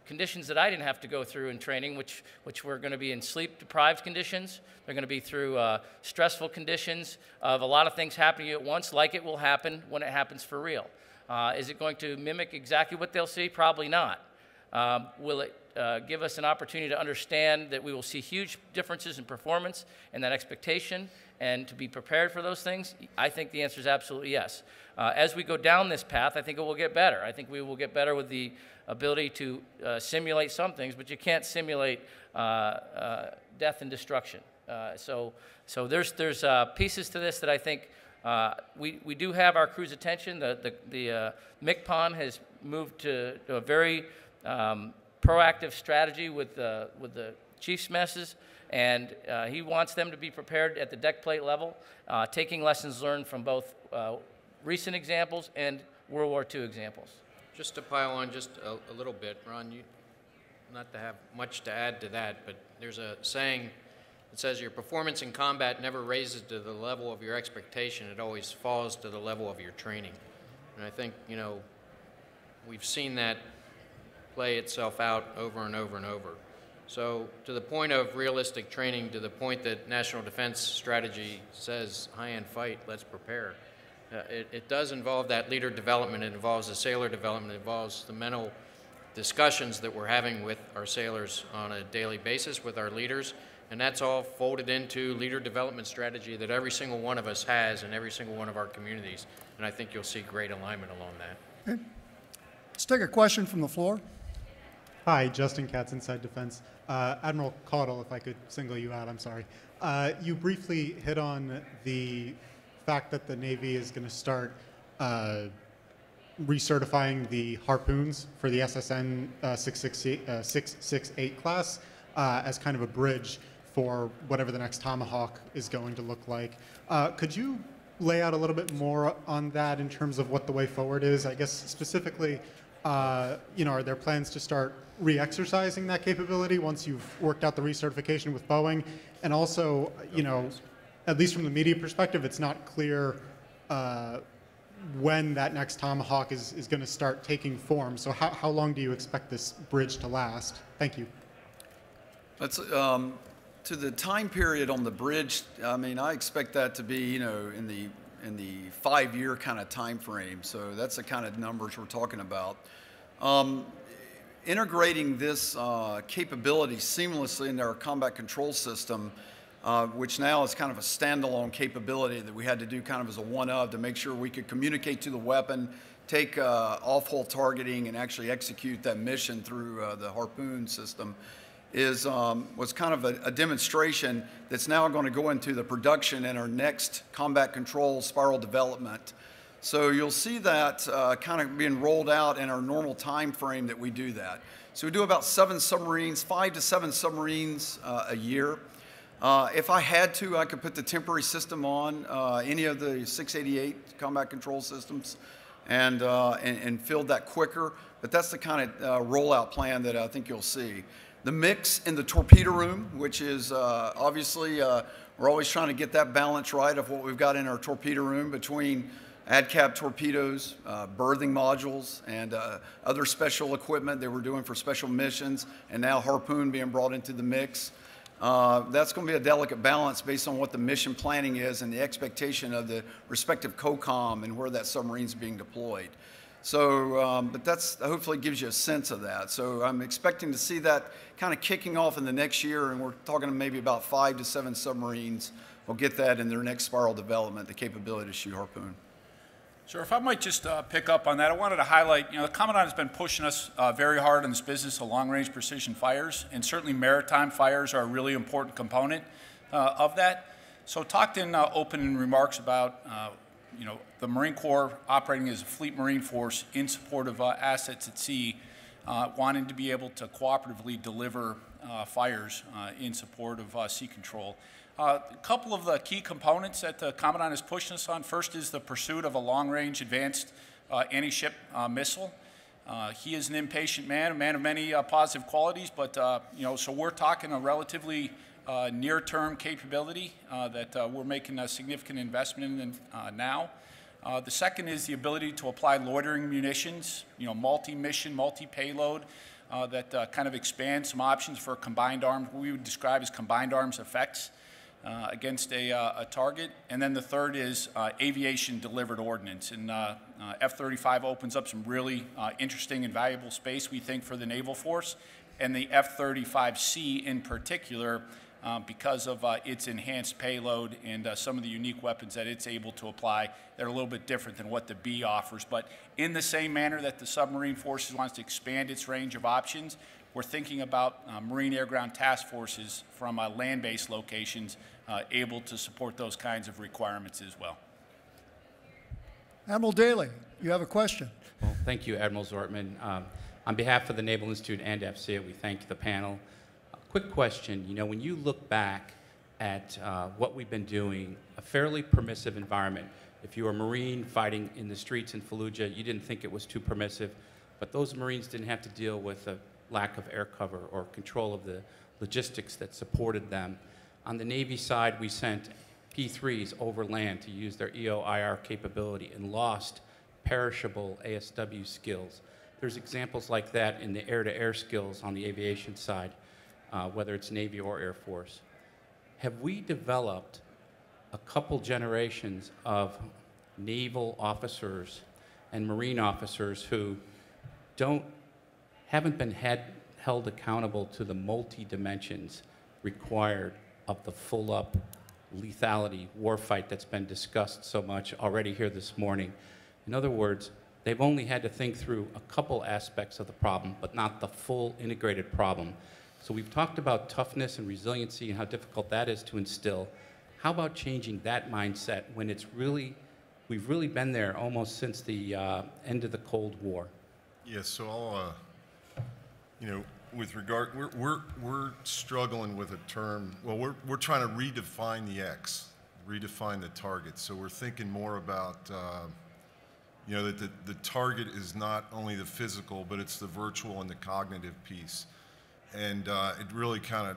conditions that I didn't have to go through in training, which, which were going to be in sleep deprived conditions. They're going to be through uh, stressful conditions of a lot of things happening at once, like it will happen when it happens for real. Uh, is it going to mimic exactly what they'll see? Probably not. Um, will it uh, give us an opportunity to understand that we will see huge differences in performance and that expectation and to be prepared for those things? I think the answer is absolutely yes. Uh, as we go down this path, I think it will get better. I think we will get better with the ability to uh, simulate some things, but you can't simulate uh, uh, death and destruction. Uh, so, so there's, there's pieces to this that I think we, we do have our crew's attention. The, the, the MCPON has moved to, to a very um, proactive strategy with the, with the chief's messes, and uh, he wants them to be prepared at the deck plate level, uh, taking lessons learned from both uh, recent examples and World War II examples. Just to pile on just a, a, little bit, Ron, you, not to have much to add to that, but there's a saying that says your performance in combat never raises to the level of your expectation, it always falls to the level of your training. And I think, you know, we've seen that play itself out over and over and over. So to the point of realistic training, to the point that National Defense Strategy says high-end fight, let's prepare, uh, it, it, does involve that leader development. It involves the sailor development. It involves the mental discussions that we're having with our sailors on a daily basis with our leaders. And that's all folded into leader development strategy that every single one of us has in every single one of our communities. And I think you'll see great alignment along that. Okay. Let's take a question from the floor. Hi, Justin Katz, Inside Defense. Uh, Admiral Caudle, if I could single you out, I'm sorry. Uh, you briefly hit on the fact that the Navy is going to start uh, recertifying the harpoons for the SSN uh, 668, uh, 668 class uh, as kind of a bridge for whatever the next Tomahawk is going to look like. could you lay out a little bit more on that in terms of what the way forward is? I guess specifically, uh, you know, are there plans to start re-exercising that capability once you've worked out the recertification with Boeing? And also, you know, at least from the media perspective, it's not clear uh, when that next Tomahawk is, is going to start taking form. So how, how long do you expect this bridge to last? Thank you. That's, um, to the time period on the bridge, I mean, I expect that to be, you know, in the in the five-year kind of time frame. So that's the kind of numbers we're talking about. Um, integrating this uh, capability seamlessly into our combat control system, uh, which now is kind of a standalone capability that we had to do kind of as a one-of to make sure we could communicate to the weapon, take uh, off-hull targeting, and actually execute that mission through uh, the Harpoon system is um, was kind of a, a, demonstration that's now going to go into the production in our next combat control spiral development. So you'll see that uh, kind of being rolled out in our normal time frame that we do that. So we do about seven submarines, five to seven submarines uh, a year. Uh, if I had to, I could put the temporary system on uh, any of the 688 combat control systems and, uh, and, and field that quicker. But that's the kind of uh, rollout plan that I think you'll see the mix in the torpedo room, which is uh, obviously uh, We're always trying to get that balance right of what we've got in our torpedo room between ADCAP torpedoes, uh, berthing modules, and uh, other special equipment that we're doing for special missions, and now Harpoon being brought into the mix. Uh, that's going to be a delicate balance based on what the mission planning is and the expectation of the respective COCOM and where that submarine's being deployed. So, um, but that's hopefully gives you a sense of that. So I'm expecting to see that kind of kicking off in the next year, and we're talking maybe about five to seven submarines will get that in their next spiral development, the capability to shoot Harpoon. Sure. If I might just uh, pick up on that, I wanted to highlight, you know, the Commandant has been pushing us uh, very hard in this business of long-range precision fires, and certainly maritime fires are a really important component uh, of that. So talked in uh, opening remarks about, uh, you know, the Marine Corps operating as a fleet marine force in support of uh, assets at sea, wanting to be able to cooperatively deliver fires in support of sea control. Uh, a couple of the key components that the Commandant is pushing us on. First is the pursuit of a long-range advanced uh, anti-ship uh, missile. Uh, he is an impatient man, a man of many uh, positive qualities, but uh, you know, so we're talking a relatively near-term capability that we're making a significant investment in now. the second is the ability to apply loitering munitions, you know, multi-mission, multi-payload, that kind of expand some options for combined arms, what we would describe as combined arms effects uh, against a, uh, a, target. And then the third is uh, aviation delivered ordnance. And uh, uh, F 35 opens up some really uh, interesting and valuable space, we think, for the Naval Force. And the F 35C in particular, because of its enhanced payload and some of the unique weapons that it's able to apply, they're a little bit different than what the B offers. But in the same manner that the submarine forces wants to expand its range of options, we're thinking about uh, Marine Air Ground Task Forces from uh, land-based locations uh, able to support those kinds of requirements as well. Admiral Daly, you have a question. Well, thank you, Admiral Zortman. Um, on behalf of the Naval Institute and AFCEA, we thank the panel. Quick question. You know, when you look back at uh, what we've been doing, a fairly permissive environment. If you were a Marine fighting in the streets in Fallujah, you didn't think it was too permissive, but those Marines didn't have to deal with a lack of air cover or control of the logistics that supported them. On the Navy side, we sent P3s over land to use their EO/IR capability and lost perishable ASW skills. There's examples like that in the air-to-air skills on the aviation side, uh, whether it's Navy or Air Force. Have we developed a couple generations of naval officers and Marine officers who don't, haven't been had, held accountable to the multi-dimensions required of the full up lethality warfight that's been discussed so much already here this morning. In other words, they've only had to think through a couple aspects of the problem, but not the full integrated problem. So we've talked about toughness and resiliency and how difficult that is to instill. How about changing that mindset when it's really, we've really been there almost since the uh, end of the Cold War? Yes, so I'll, uh, you know, with regard, we're, we're, we're struggling with a term, well, we're, we're trying to redefine the X, redefine the target. So we're thinking more about, uh, you know, that the, the target is not only the physical, but it's the virtual and the cognitive piece. And uh, it really kind of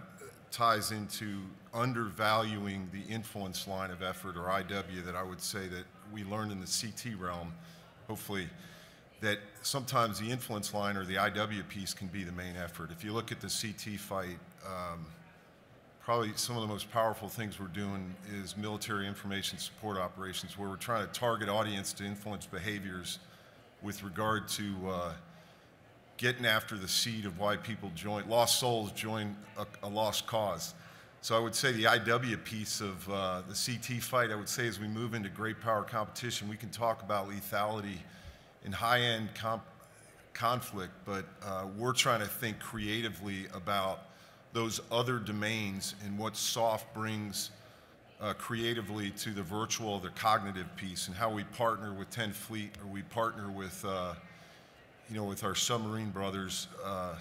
ties into undervaluing the influence line of effort, or IW, that I would say that we learned in the CT realm, hopefully that sometimes the influence line or the IW piece can be the main effort. If you look at the CT fight, um, probably some of the most powerful things we're doing is military information support operations, where we're trying to target audience to influence behaviors with regard to uh, getting after the seed of why people join, lost souls join a, a lost cause. So I would say the IW piece of uh, the CT fight, I would say as we move into great power competition, we can talk about lethality in high-end conflict, but uh, we're trying to think creatively about those other domains and what SOF brings uh, creatively to the virtual, the cognitive piece, and how we partner with 10 Fleet or we partner with, uh, you know, with our submarine brothers uh,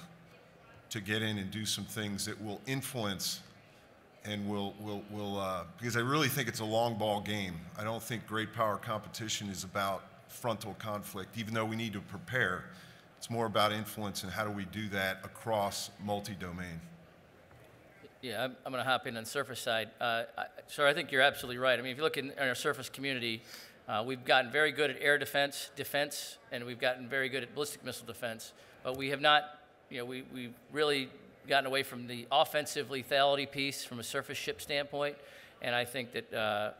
to get in and do some things that will influence and will will will uh, because I really think it's a long ball game. I don't think great power competition is about frontal conflict, even though we need to prepare. It's more about influence and how do we do that across multi-domain. Yeah, I'm, I'm going to hop in on surface side. Uh, I, sir, I think you're absolutely right. I mean, if you look in, in our surface community, uh, we've gotten very good at air defense, defense, and we've gotten very good at ballistic missile defense. But we have not, you know, we, we've really gotten away from the offensive lethality piece from a surface ship standpoint. And I think that, uh,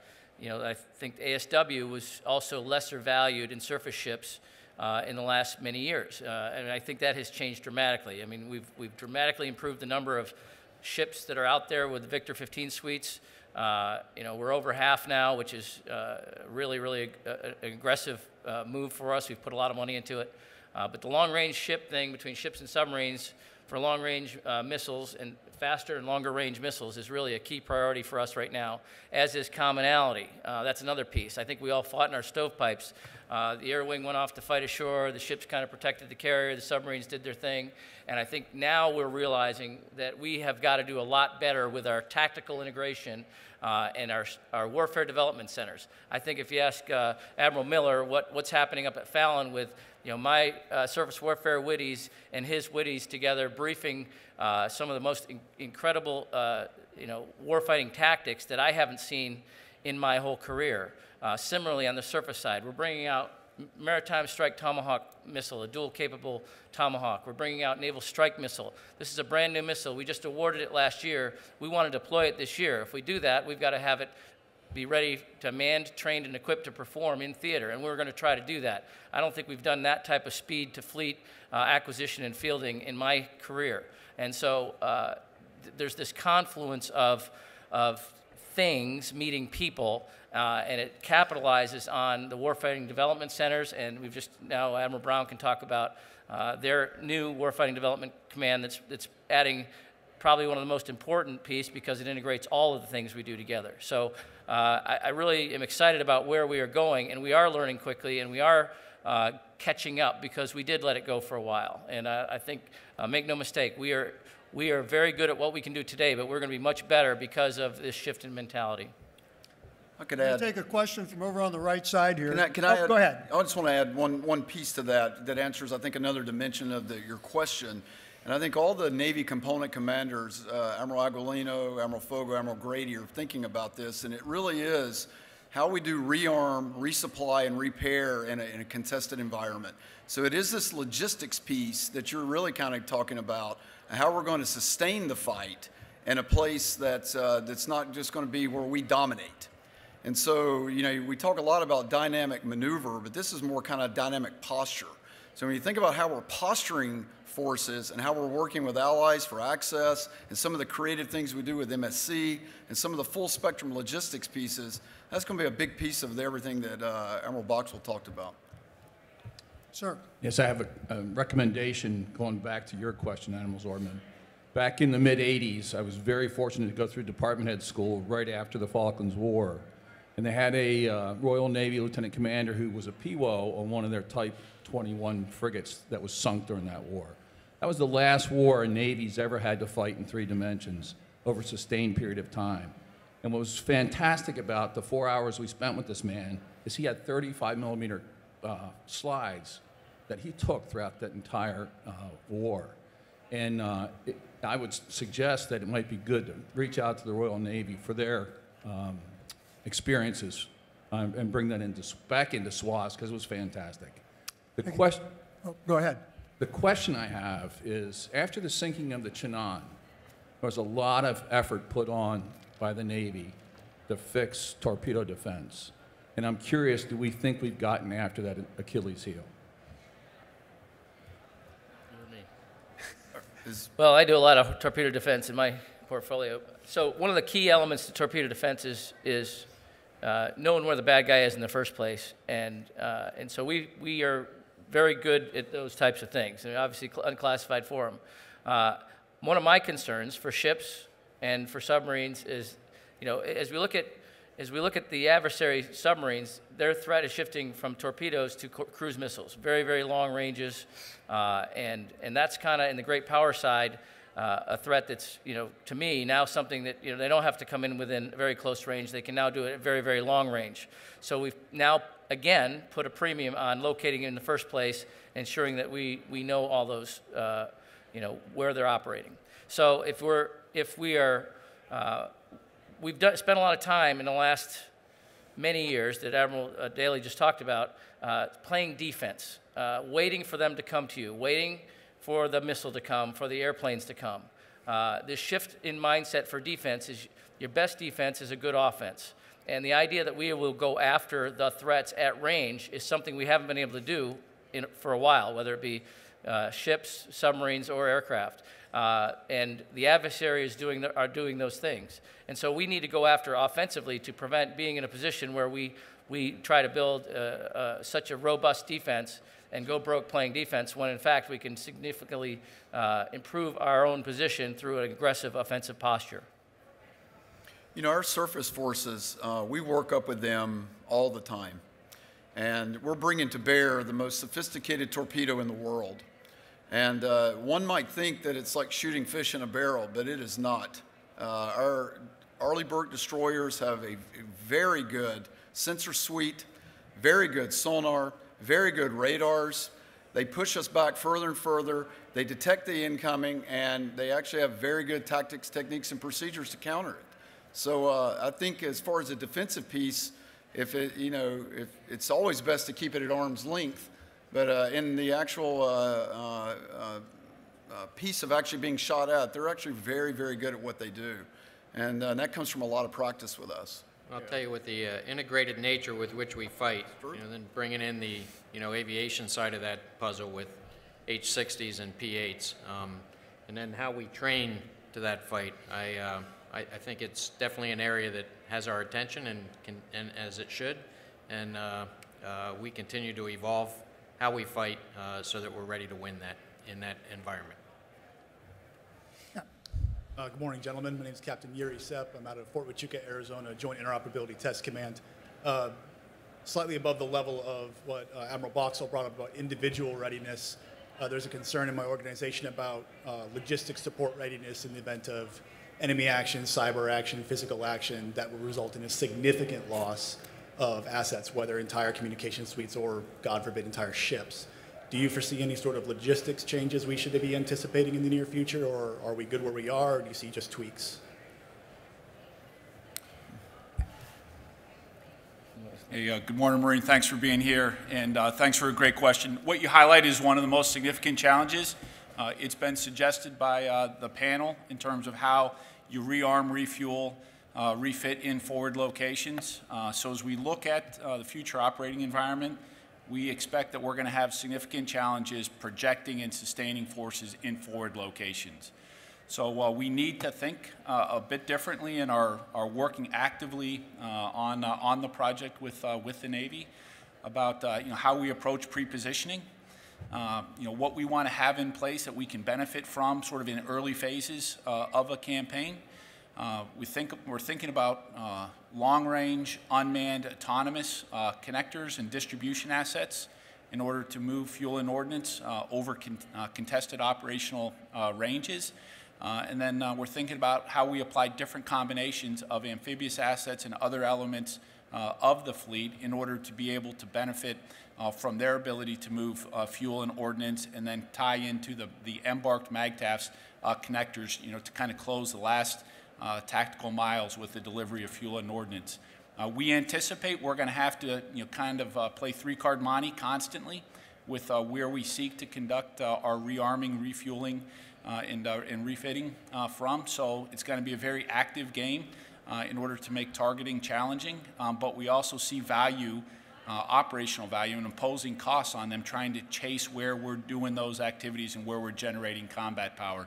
you know, I think ASW was also lesser valued in surface ships uh, in the last many years. Uh, and I think that has changed dramatically. I mean, we've, we've dramatically improved the number of ships that are out there with Victor 15 suites. Uh, you know, we're over half now, which is uh, really, really an aggressive uh, move for us. We've put a lot of money into it. Uh, but the long-range ship thing between ships and submarines for long-range uh, missiles and faster and longer-range missiles is really a key priority for us right now, as is commonality. Uh, that's another piece. I think we all fought in our stovepipes. Uh, the air wing went off to fight ashore. The ships kind of protected the carrier. The submarines did their thing. And I think now we're realizing that we have got to do a lot better with our tactical integration uh, and our, our warfare development centers. I think if you ask uh, Admiral Miller what, what's happening up at Fallon with you know, my uh, surface warfare WTIs and his WTIs together briefing uh, some of the most in- incredible uh, you know, warfighting tactics that I haven't seen in my whole career. Uh, similarly, on the surface side, we're bringing out Maritime Strike Tomahawk missile, a dual capable Tomahawk. We're bringing out Naval Strike Missile. This is a brand new missile. We just awarded it last year. We want to deploy it this year. If we do that, we've got to have it be ready to manned, trained, and equipped to perform in theater, and we're going to try to do that. I don't think we've done that type of speed to fleet uh, acquisition and fielding in my career. And so uh, th- there's this confluence of, of things meeting people, uh, and it capitalizes on the warfighting development centers. And we've just now Admiral Brown can talk about uh, their new warfighting development command that's that's adding probably one of the most important piece because it integrates all of the things we do together. So uh, I, I really am excited about where we are going, and we are learning quickly, and we are. Uh, catching up because we did let it go for a while, and uh, I think, uh, make no mistake, we are we are very good at what we can do today, but we're going to be much better because of this shift in mentality. I could I add. take a question from over on the right side here? Can I, can I Oh, add- Go ahead. I just want to add one, one piece to that that answers, I think, another dimension of the, your question. And I think all the Navy component commanders, uh, Admiral Aquilino, Admiral Foggo, Admiral Grady, are thinking about this. And it really is how we do rearm, resupply, and repair in a, in a contested environment. So it is this logistics piece that you're really kind of talking about, and how we're going to sustain the fight in a place that's, uh, that's not just going to be where we dominate. And so, you know, we talk a lot about dynamic maneuver, but this is more kind of dynamic posture. So when you think about how we're posturing forces and how we're working with allies for access and some of the creative things we do with MSC and some of the full spectrum logistics pieces, that's going to be a big piece of everything that uh, Admiral Boxall talked about. Sir, Yes, I have a, a recommendation going back to your question, Animal Zortman. Back in the mid 80s, I was very fortunate to go through department head school right after the Falklands War. And they had a uh, Royal Navy lieutenant commander who was a PWO on one of their Type 21 frigates that was sunk during that war. That was the last war a Navy's ever had to fight in three dimensions over a sustained period of time. And what was fantastic about the four hours we spent with this man is he had 35 millimeter uh, slides that he took throughout that entire uh, war. And uh, it, I would suggest that it might be good to reach out to the Royal Navy for their um, experiences um, and bring that into, back into SWOS because it was fantastic. The question, oh, go ahead. the question I have is after the sinking of the Cheonan, there was a lot of effort put on by the Navy to fix torpedo defense. And I'm curious, do we think we've gotten after that Achilles heel? Is, Well, I do a lot of torpedo defense in my portfolio. So one of the key elements to torpedo defense is, is uh, knowing where the bad guy is in the first place. And, uh, and so we, we are very good at those types of things, and obviously cl- unclassified for them. Uh, one of my concerns for ships and for submarines is, you know, as we look at as we look at the adversary submarines, their threat is shifting from torpedoes to cruise missiles, very, very long ranges, uh, and and that's kind of in the great power side uh, a threat that's you know to me now something that you know they don't have to come in within very close range; they can now do it at very, very long range. So we've now again put a premium on locating in the first place, ensuring that we we know all those. Uh, you know, where they're operating. So if we're, if we are, uh, we've done, spent a lot of time in the last many years that Admiral uh, Daly just talked about, uh, playing defense, uh, waiting for them to come to you, waiting for the missile to come, for the airplanes to come. Uh, this shift in mindset for defense is your best defense is a good offense. And the idea that we will go after the threats at range is something we haven't been able to do in, for a while, whether it be uh, ships, submarines, or aircraft. Uh, and the adversaries doing the, are doing those things. And so we need to go after offensively to prevent being in a position where we, we try to build uh, uh, such a robust defense and go broke playing defense when in fact we can significantly uh, improve our own position through an aggressive offensive posture. You know, our surface forces, uh, we work up with them all the time. And we're bringing to bear the most sophisticated torpedo in the world. And uh, one might think that it's like shooting fish in a barrel, but it is not. Uh, our Arleigh Burke destroyers have a, very good sensor suite, very good sonar, very good radars. They push us back further and further. They detect the incoming, and they actually have very good tactics, techniques, and procedures to counter it. So uh, I think as far as the defensive piece, if it, you know, if it's always best to keep it at arm's length, but uh, in the actual uh, uh, uh, piece of actually being shot at, they're actually very, very good at what they do. And, and that comes from a lot of practice with us. I'll tell you, with the uh, integrated nature with which we fight, you know, then bringing in the, you know, aviation side of that puzzle with H-60s and P-8s, um, and then how we train to that fight, I, uh, I, I, think it's definitely an area that has our attention and, can, and as it should, and uh, uh we continue to evolve how we fight uh, so that we're ready to win that in that environment. Uh, good morning, gentlemen. My name is Captain Yuri Sepp. I'm out of Fort Huachuca, Arizona, Joint Interoperability Test Command. Uh, slightly above the level of what uh, Admiral Boxall brought up about individual readiness, uh, there's a concern in my organization about uh, logistics support readiness in the event of enemy action, cyber action, physical action that will result in a significant loss of assets, whether entire communication suites or, God forbid, entire ships. Do you foresee any sort of logistics changes we should be anticipating in the near future, or are we good where we are, or do you see just tweaks? Hey, uh, good morning, Marine. Thanks for being here, and uh, thanks for a great question. What you highlight is one of the most significant challenges. Uh, it's been suggested by uh, the panel in terms of how you rearm, refuel, uh, refit in forward locations. Uh, so as we look at the future operating environment, we expect that we're going to have significant challenges projecting and sustaining forces in forward locations. So uh, we need to think uh, a bit differently and are, are working actively uh, on, uh, on the project with, uh, with the Navy about uh, you know, how we approach pre-positioning, you know, what we want to have in place that we can benefit from sort of in early phases of a campaign. We think, we're thinking about long-range, unmanned, autonomous uh, connectors and distribution assets in order to move fuel and ordnance uh, over con uh, contested operational uh, ranges. Uh, and then uh, we're thinking about how we apply different combinations of amphibious assets and other elements of the fleet in order to be able to benefit from their ability to move fuel and ordnance and then tie into the, the embarked MAGTFs connectors, you know, to kind of close the last uh, tactical miles with the delivery of fuel and ordnance. Uh, we anticipate we're going to have to you know, kind of uh, play three-card monte constantly with uh, where we seek to conduct uh, our rearming, refueling, uh, and, and, refitting from. So it's going to be a very active game in order to make targeting challenging, um, but we also see value operational value and imposing costs on them, trying to chase where we're doing those activities and where we're generating combat power.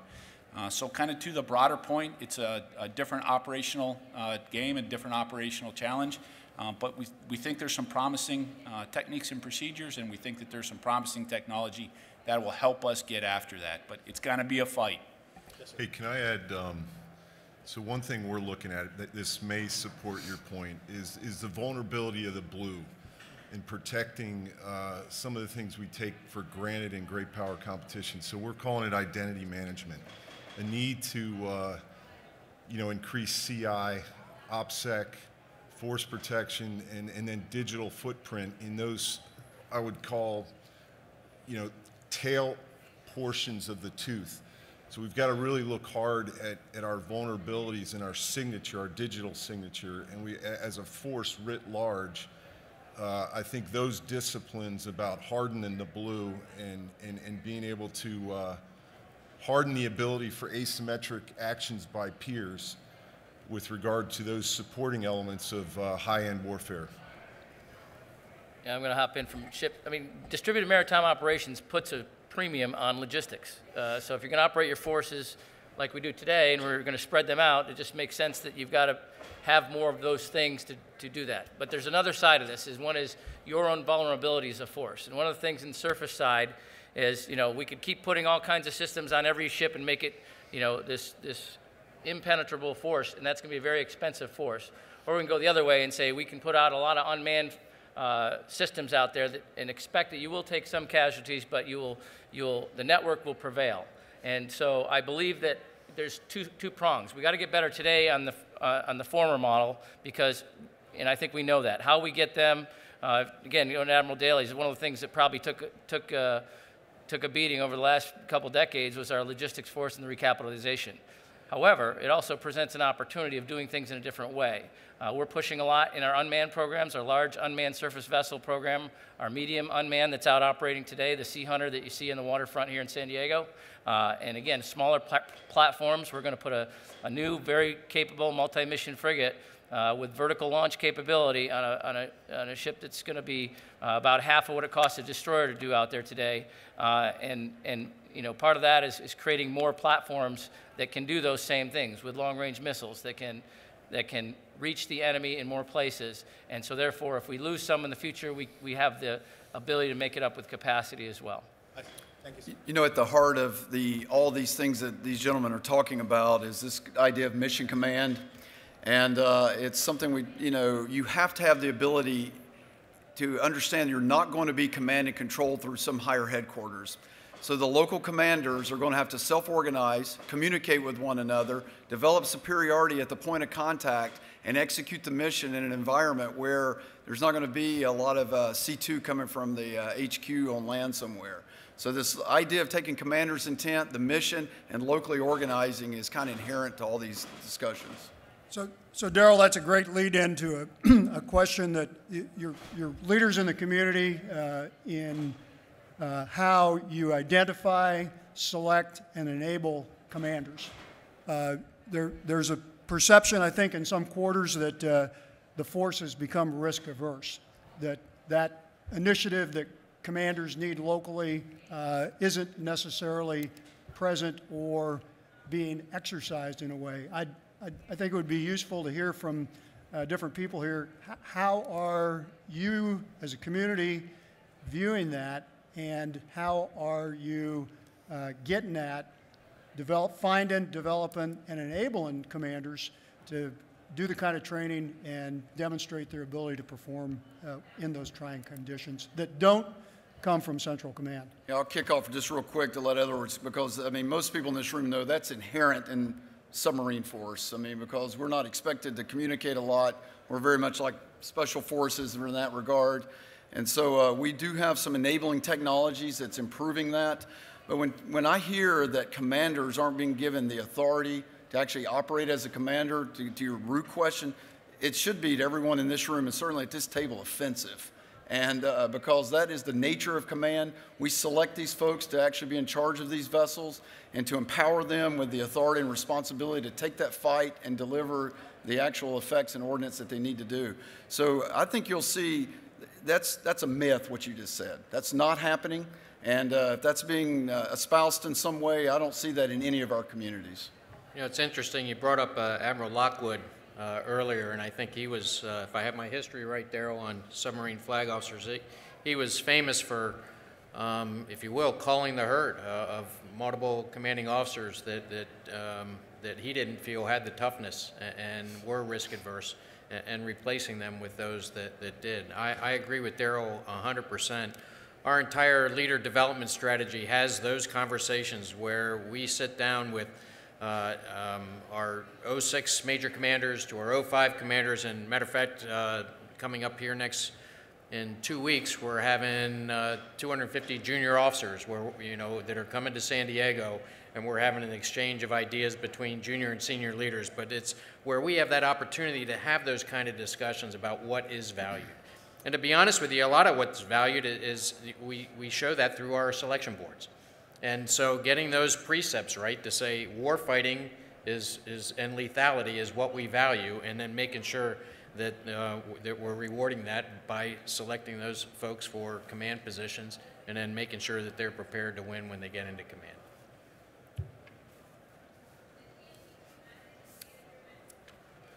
Uh, so kind of to the broader point, it's a, a different operational uh, game and different operational challenge. Um, but we, we think there's some promising uh, techniques and procedures, and we think that there's some promising technology that will help us get after that. But it's going to be a fight. Hey, can I add? Um, so one thing we're looking at that this may support your point is is the vulnerability of the blue in protecting uh, some of the things we take for granted in great power competition. So we're calling it identity management a need to, uh, you know, increase CI, OPSEC, force protection, and, and then digital footprint in those, I would call, you know, tail portions of the tooth. So we've got to really look hard at, at our vulnerabilities in our signature, our digital signature, and we, as a force writ large, uh, I think those disciplines about hardening the blue and, and, and being able to uh, harden the ability for asymmetric actions by peers with regard to those supporting elements of uh, high-end warfare. Yeah, I'm going to hop in from ship. I mean, distributed maritime operations puts a premium on logistics. Uh, so if you're going to operate your forces like we do today, and we're going to spread them out, it just makes sense that you've got to have more of those things to, to do that. But there's another side of this. Is one is your own vulnerability as a force, and one of the things in the surface side is you know we could keep putting all kinds of systems on every ship and make it you know this this impenetrable force, and that's going to be a very expensive force. Or we can go the other way and say we can put out a lot of unmanned uh, systems out there that, and expect that you will take some casualties, but you will, you'll, the network will prevail. And so I believe that there's two, two prongs. We got to get better today on the, uh, on the former model because, and I think we know that. How we get them, uh, again, you know, Admiral Daly is one of the things that probably took, took, uh, took a beating over the last couple decades was our logistics force and the recapitalization. However, it also presents an opportunity of doing things in a different way. Uh, we're pushing a lot in our unmanned programs, our large unmanned surface vessel program, our medium unmanned that's out operating today, the Sea Hunter that you see in the waterfront here in San Diego. Uh, and again, smaller pla platforms. We're going to put a, a, new, very capable multi mission frigate uh, with vertical launch capability on a, on a, on a ship that's going to be uh, about half of what it costs a destroyer to do out there today. Uh, and, and you know, part of that is, is creating more platforms that can do those same things with long-range missiles that can, that can reach the enemy in more places. And so therefore, if we lose some in the future, we, we have the ability to make it up with capacity as well. Thank you. you know, at the heart of the, all these things that these gentlemen are talking about is this idea of mission command. And uh, it's something we, you know, you have to have the ability to understand you're not going to be command and control through some higher headquarters. So the local commanders are going to have to self-organize, communicate with one another, develop superiority at the point of contact, and execute the mission in an environment where there's not going to be a lot of uh, C2 coming from the uh, HQ on land somewhere. So this idea of taking commander's intent, the mission, and locally organizing is kind of inherent to all these discussions. So, so Daryl, that's a great lead into a, a question that your, your leaders in the community uh, in uh, how you identify, select, and enable commanders. Uh, there, there's a perception, I think, in some quarters that uh, the force has become risk averse, that that initiative that commanders need locally uh, isn't necessarily present or being exercised in a way. I, I, I think it would be useful to hear from uh, different people here. how are you as a community viewing that and how are you uh, getting at develop, finding, developing, and enabling commanders to do the kind of training and demonstrate their ability to perform uh, in those trying conditions that don't come from central command. Yeah, I'll kick off just real quick to let others, because I mean, most people in this room know that's inherent in submarine force. I mean, because we're not expected to communicate a lot. We're very much like special forces in that regard. And so uh, we do have some enabling technologies that's improving that. But when, when I hear that commanders aren't being given the authority to actually operate as a commander, to, to your root question, it should be to everyone in this room and certainly at this table offensive. And uh, because that is the nature of command, we select these folks to actually be in charge of these vessels and to empower them with the authority and responsibility to take that fight and deliver the actual effects and ordnance that they need to do. So I think you'll see that's, that's a myth, what you just said. That's not happening. And uh, if that's being uh, espoused in some way, I don't see that in any of our communities. You know, it's interesting. You brought up uh, Admiral Lockwood uh, earlier, and I think he was, uh, if I have my history right, Daryl, on submarine flag officers, he, he was famous for, um, if you will, calling the herd uh, of multiple commanding officers that, that, um, that he didn't feel had the toughness and, and were risk adverse and replacing them with those that, that did. I, I agree with Daryl 100%. Our entire leader development strategy has those conversations where we sit down with uh, um, our 06 major commanders to our 05 commanders, and matter of fact, uh, coming up here next in two weeks, we're having uh, 250 junior officers where, you know, that are coming to San Diego and we're having an exchange of ideas between junior and senior leaders, but it's where we have that opportunity to have those kind of discussions about what is valued. And to be honest with you, a lot of what's valued is, we, we show that through our selection boards. And so getting those precepts right to say war fighting is, is, and lethality is what we value, and then making sure that, uh, that we're rewarding that by selecting those folks for command positions, and then making sure that they're prepared to win when they get into command.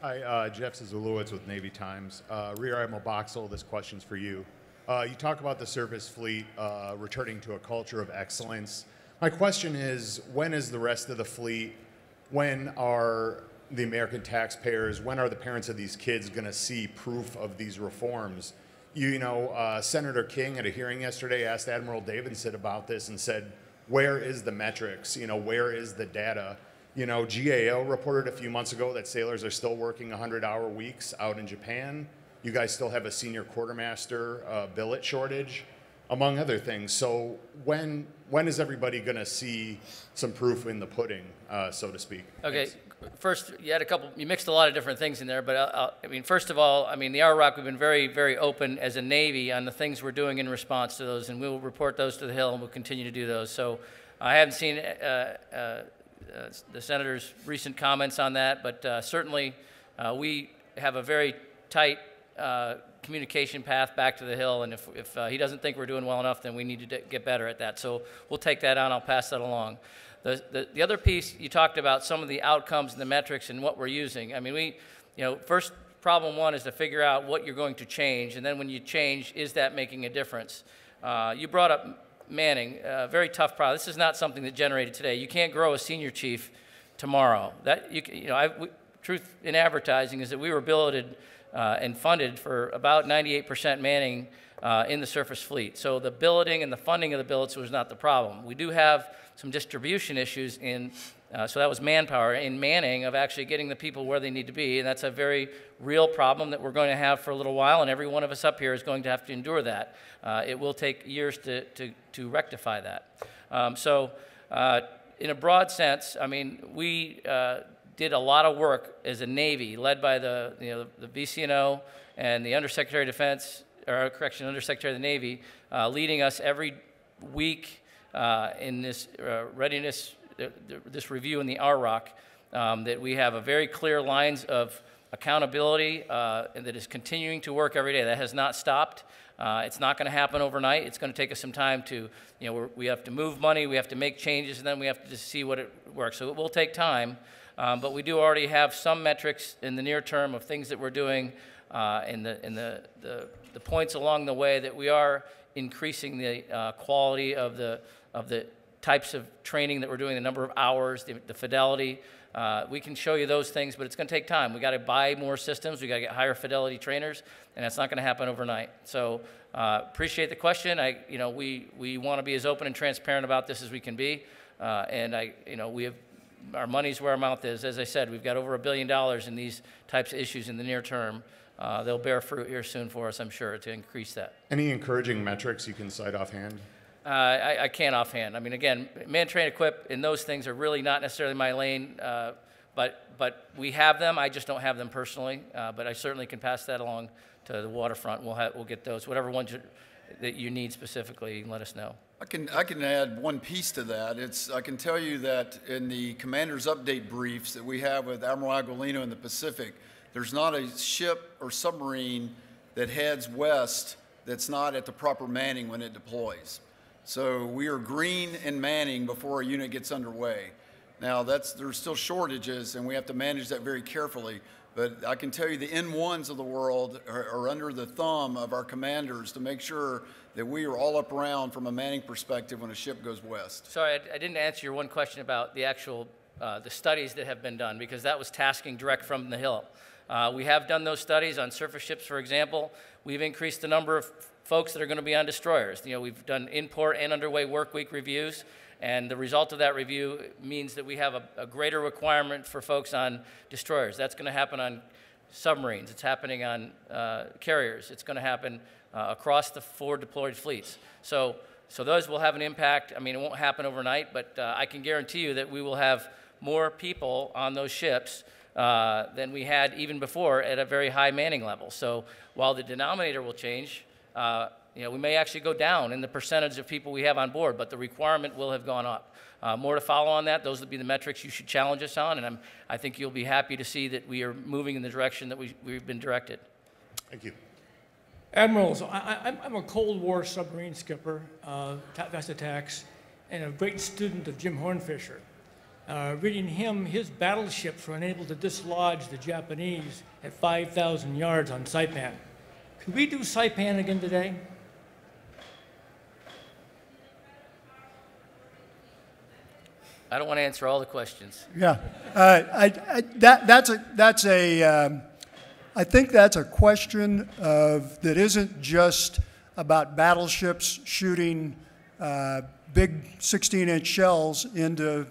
Hi, uh, Geoff Ziezulewicz with Navy Times. Uh, Rear Admiral Boxall, this question's for you. Uh, you talk about the surface fleet uh, returning to a culture of excellence. My question is, when is the rest of the fleet, when are the American taxpayers, when are the parents of these kids going to see proof of these reforms? You, you know, uh, Senator King at a hearing yesterday asked Admiral Davidson about this and said, where is the metrics? You know, where is the data? You know, GAO reported a few months ago that sailors are still working 100 hour weeks out in Japan. You guys still have a senior quartermaster uh, billet shortage, among other things. So, when, when is everybody going to see some proof in the pudding, uh, so to speak? Okay, first, you had a couple, you mixed a lot of different things in there, but I'll- I'll- I mean, first of all, I mean, the RROC, we've been very, very open as a Navy on the things we're doing in response to those, and we'll report those to the Hill, and we'll continue to do those. So I haven't seen uh, uh, uh, the Senator's recent comments on that, but uh, certainly, uh, we have a very tight uh, communication path back to the Hill, and if, if uh, he doesn't think we're doing well enough, then we need to get better at that. So we'll take that on, I'll pass that along. The, the, the other piece, you talked about some of the outcomes and the metrics and what we're using. I mean, we, you know, first problem one is to figure out what you're going to change, and then when you change, is that making a difference? Uh, you brought up Manning, a very tough problem. This is not something that generated today. You can't grow a senior chief tomorrow. That you, you know, I, we, truth in advertising is that we were billeted uh, and funded for about 98% manning uh, in the surface fleet. So the billeting and the funding of the billets was not the problem. We do have some distribution issues in, uh, so that was manpower in manning of actually getting the people where they need to be, and that's a very real problem that we're going to have for a little while, and every one of us up here is going to have to endure that. Uh, it will take years to, to, to rectify that. Um, so, uh, in a broad sense, I mean, we uh, did a lot of work as a Navy, led by the, you know, the VCNO and the Undersecretary of Defense, or correction, Undersecretary of the Navy, uh, leading us every week uh, in this uh, readiness, uh, this review in the RROC, um, that we have a very clear lines of accountability uh, and that is continuing to work every day. That has not stopped. Uh, it's not going to happen overnight. It's going to take us some time to, you know, we have to move money, we have to make changes, and then we have to just see what it works. So it will take time, um, but we do already have some metrics in the near term of things that we're doing uh, and the, and the, the, the points along the way that we are increasing the uh, quality of the, of the types of training that we're doing, the number of hours, the, the fidelity. Uh, we can show you those things, but it's going to take time. We got to buy more systems. We got to get higher fidelity trainers, and that's not going to happen overnight. So uh, appreciate the question. I, you know, we we want to be as open and transparent about this as we can be, uh, and I, you know, we have our money's where our mouth is. As I said, we've got over a billion dollars in these types of issues in the near term. Uh, they'll bear fruit here soon for us, I'm sure, to increase that. Any encouraging metrics you can cite offhand? Uh, I, I can't offhand. I mean, again, man, train, equip, and those things are really not necessarily my lane, uh, but, but we have them. I just don't have them personally, uh, but I certainly can pass that along to the waterfront. We'll, have, we'll get those. Whatever ones you, that you need specifically, you can let us know. I can, I can add one piece to that. It's, I can tell you that in the commander's update briefs that we have with Admiral Aquilino in the Pacific, there's not a ship or submarine that heads west that's not at the proper manning when it deploys. So we are green in manning before a unit gets underway. Now, that's, there's still shortages, and we have to manage that very carefully. But I can tell you the N1s of the world are, are under the thumb of our commanders to make sure that we are all up around from a manning perspective when a ship goes west. Sorry, I, I didn't answer your one question about the actual uh, the studies that have been done because that was tasking direct from the Hill. Uh, we have done those studies on surface ships, for example. We've increased the number of folks that are going to be on destroyers. You know, we've done in-port and underway work week reviews, and the result of that review means that we have a, a greater requirement for folks on destroyers. That's going to happen on submarines. It's happening on uh, carriers. It's going to happen uh, across the four deployed fleets. So So those will have an impact. I mean, it won't happen overnight, but uh, I can guarantee you that we will have more people on those ships uh, than we had even before at a very high manning level. So while the denominator will change, uh, you know, we may actually go down in the percentage of people we have on board, but the requirement will have gone up. Uh, more to follow on that. Those would be the metrics you should challenge us on, and I'm, I think you'll be happy to see that we are moving in the direction that we, we've been directed. Thank you. Admirals, I, I, I'm a Cold War submarine skipper, uh, fast attacks, and a great student of Jim Hornfisher. Uh, reading him, his battleships were unable to dislodge the Japanese at 5,000 yards on Saipan. Could we do Saipan again today? I don't want to answer all the questions. Yeah, uh, I, I, that, that's a, that's a, um, I think that's a question of, that isn't just about battleships shooting uh, big 16-inch shells into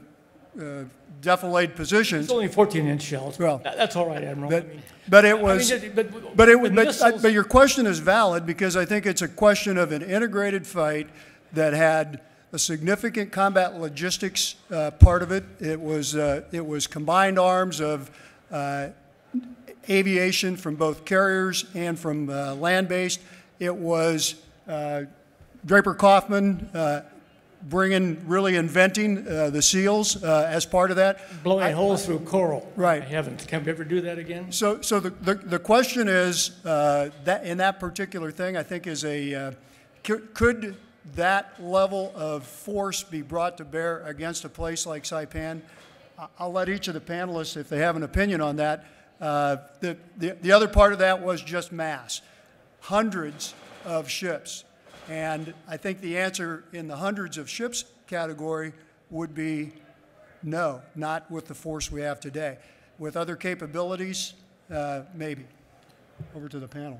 uh, defilade positions. It's only 14-inch shells. Well, that's all right, Admiral. But, I mean, but it I was, mean, but- but it was, but, but your question is valid because I think it's a question of an integrated fight that had a significant combat logistics uh, part of it. It was, uh, it was combined arms of uh, aviation from both carriers and from uh, land-based. It was uh, Draper Kaufman uh, bringing, really inventing uh, the SEALs uh, as part of that. blowing I- holes through coral. Right. I haven't. Can we ever do that again? So, so the, the, the question is, uh, that, in that particular thing, I think is a, uh, could, could that level of force be brought to bear against a place like Saipan? I- I'll let each of the panelists, if they have an opinion on that. Uh, the, the, the other part of that was just mass. Hundreds of ships. And I think the answer in the hundreds of ships category would be no, not with the force we have today. With other capabilities, uh, maybe. Over to the panel.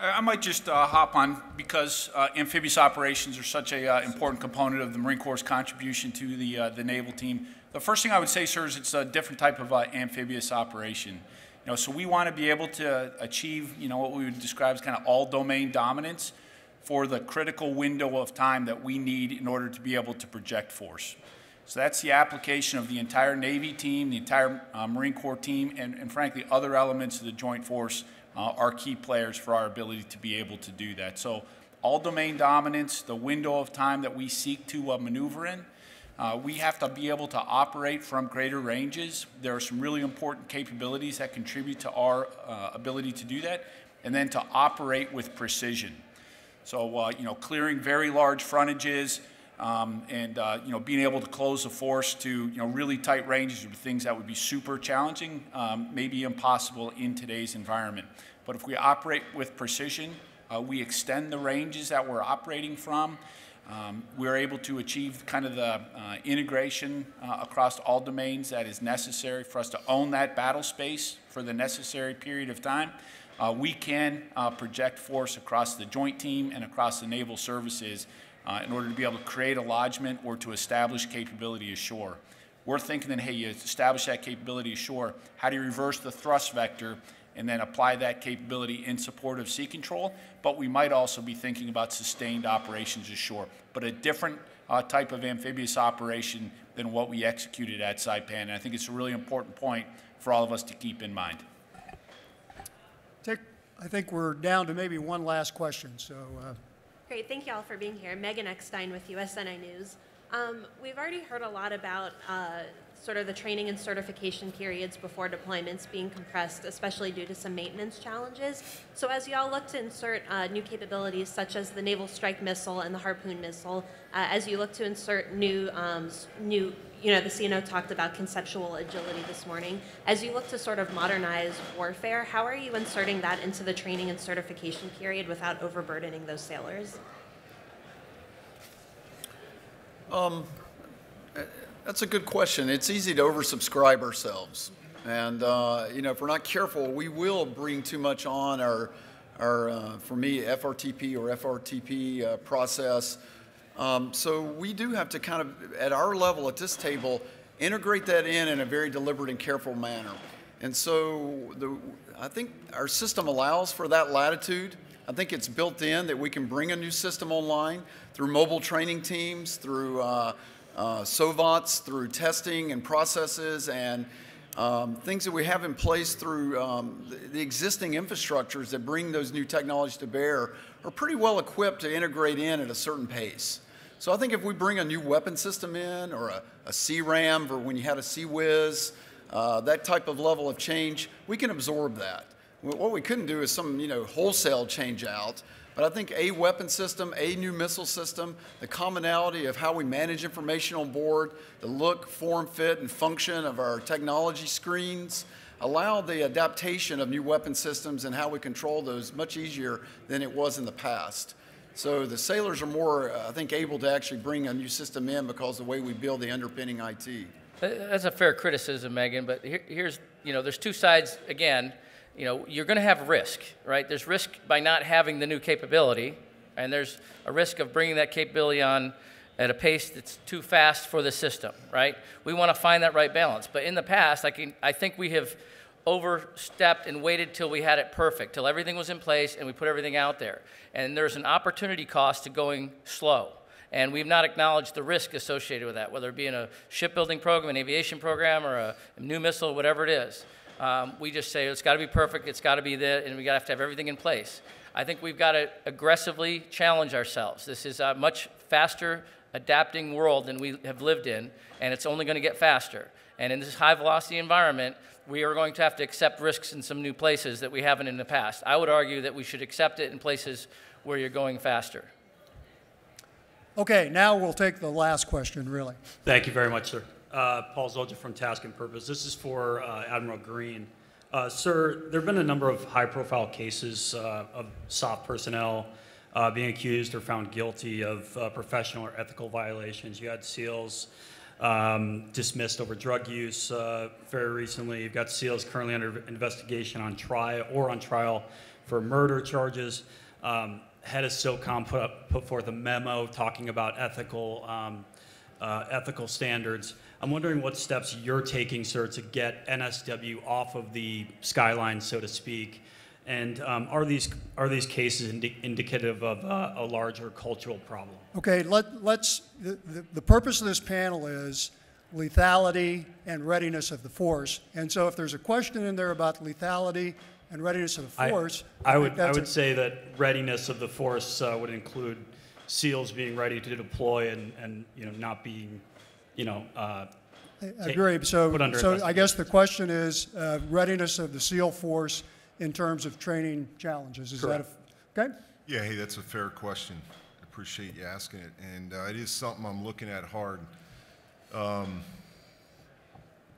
I might just uh, hop on because uh, amphibious operations are such an uh, important component of the Marine Corps' contribution to the uh, the naval team. The first thing I would say, sir, is it's a different type of uh, amphibious operation. You know, so we want to be able to achieve, you know, what we would describe as kind of all domain dominance for the critical window of time that we need in order to be able to project force. So that's the application of the entire Navy team, the entire uh, Marine Corps team, and, and frankly, other elements of the Joint Force uh, are key players for our ability to be able to do that. So all domain dominance, the window of time that we seek to uh, maneuver in, uh, we have to be able to operate from greater ranges. There are some really important capabilities that contribute to our uh, ability to do that, and then to operate with precision. So, uh, you know, clearing very large frontages um, and, uh, you know, being able to close the force to, you know, really tight ranges are things that would be super challenging, um, maybe impossible in today's environment. But if we operate with precision, uh, we extend the ranges that we're operating from. Um, we're able to achieve kind of the uh, integration uh, across all domains that is necessary for us to own that battle space for the necessary period of time. Uh, we can uh, project force across the joint team and across the naval services uh, in order to be able to create a lodgment or to establish capability ashore. We're thinking that, hey, you establish that capability ashore, how do you reverse the thrust vector and then apply that capability in support of sea control? But we might also be thinking about sustained operations ashore, but a different uh, type of amphibious operation than what we executed at Saipan. And I think it's a really important point for all of us to keep in mind. Take, I think we're down to maybe one last question, so. Uh, Great, thank you all for being here. Megan Eckstein with USNI News. Um, we've already heard a lot about uh, sort of the training and certification periods before deployments being compressed, especially due to some maintenance challenges. So as you all look to insert uh, new capabilities such as the Naval Strike Missile and the Harpoon Missile, uh, as you look to insert new, um, new, you know, the CNO talked about conceptual agility this morning. As you look to sort of modernize warfare, how are you inserting that into the training and certification period without overburdening those sailors? Um, that's a good question. It's easy to oversubscribe ourselves. And, uh, you know, if we're not careful, we will bring too much on our, our uh, for me, FRTP or FRTP uh, process. Um, so we do have to kind of, at our level at this table, integrate that in in a very deliberate and careful manner. And so the, I think our system allows for that latitude. I think it's built in that we can bring a new system online through mobile training teams, through uh, uh, SOVATs, through testing and processes, and um, things that we have in place through um, the, the existing infrastructures that bring those new technologies to bear are pretty well equipped to integrate in at a certain pace. So I think if we bring a new weapon system in, or a, a CRAM, or when you had a CIWS, uh, that type of level of change, we can absorb that. What we couldn't do is some, you know, wholesale change out. But I think a weapon system, a new missile system, the commonality of how we manage information on board, the look, form, fit, and function of our technology screens, allow the adaptation of new weapon systems and how we control those much easier than it was in the past. So the sailors are more, uh, I think, able to actually bring a new system in because the way we build the underpinning IT. That's a fair criticism, Megan, but here, here's, you know, there's two sides, again, you know, you're going to have risk, right? There's risk by not having the new capability, and there's a risk of bringing that capability on at a pace that's too fast for the system, right? We want to find that right balance. But in the past, I, can, I think we have overstepped and waited till we had it perfect, till everything was in place and we put everything out there. And there's an opportunity cost to going slow. And we've not acknowledged the risk associated with that, whether it be in a shipbuilding program, an aviation program, or a new missile, whatever it is. Um, we just say it's got to be perfect, it's got to be there, and we got to have to have everything in place. I think we've got to aggressively challenge ourselves. This is a much faster adapting world than we have lived in, and it's only going to get faster. And in this high velocity environment, we are going to have to accept risks in some new places that we haven't in the past. I would argue that we should accept it in places where you're going faster. Okay, now we'll take the last question, really. Thank you very much, sir. Uh, Paul Szoldra from Task and Purpose. This is for uh, Admiral Green. Uh, sir, there have been a number of high profile cases uh, of SOF personnel uh, being accused or found guilty of professional or ethical violations. You had SEALs um, dismissed over drug use very recently. You've got SEALs currently under investigation on trial or on trial for murder charges. Um, head of SOCOM put, up, put forth a memo talking about ethical, um, ethical standards. I'm wondering what steps you're taking, sir, to get NSW off of the skyline, so to speak. And um, are these are these cases indi indicative of uh, a larger cultural problem? Okay, let, let's. The, the, the purpose of this panel is lethality and readiness of the force. And so, if there's a question in there about lethality and readiness of the force, I, I would I would say that readiness of the force uh, would include SEALs being ready to deploy and, and you know not being you know, uh, I agree. So, so I guess the question is uh, readiness of the SEAL force in terms of training challenges. Is Correct. that a, okay? Yeah, hey, that's a fair question. I appreciate you asking it, and uh, it is something I'm looking at hard. Um,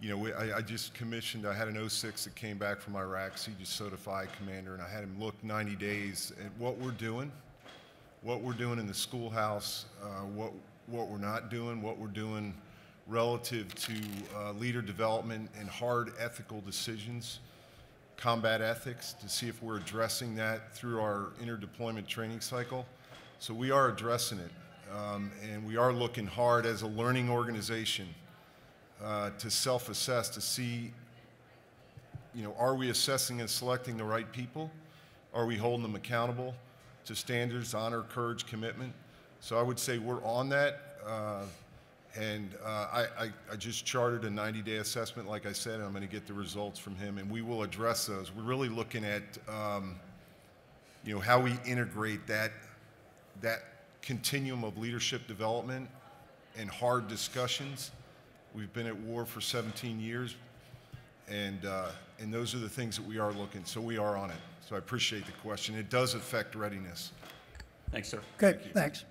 you know, we, I, I, just commissioned, I had an 06 that came back from Iraq, so he just certified commander, and I had him look 90 days at what we're doing, what we're doing in the schoolhouse, uh, what, what we're not doing, what we're doing relative to uh, leader development and hard ethical decisions, combat ethics, to see if we're addressing that through our interdeployment training cycle. So we are addressing it, um, and we are looking hard as a learning organization uh, to self-assess to see, you know, are we assessing and selecting the right people? Are we holding them accountable to standards, honor, courage, commitment? So I would say we're on that. Uh, and uh, I, I, I, just chartered a 90 day assessment, like I said, and I'm going to get the results from him, and we will address those. We're really looking at um, you know, how we integrate that, that continuum of leadership development and hard discussions. We've been at war for 17 years, and, uh, and those are the things that we are looking, so we are on it. So I appreciate the question. It does affect readiness. Thanks, sir. Okay, Thank thanks.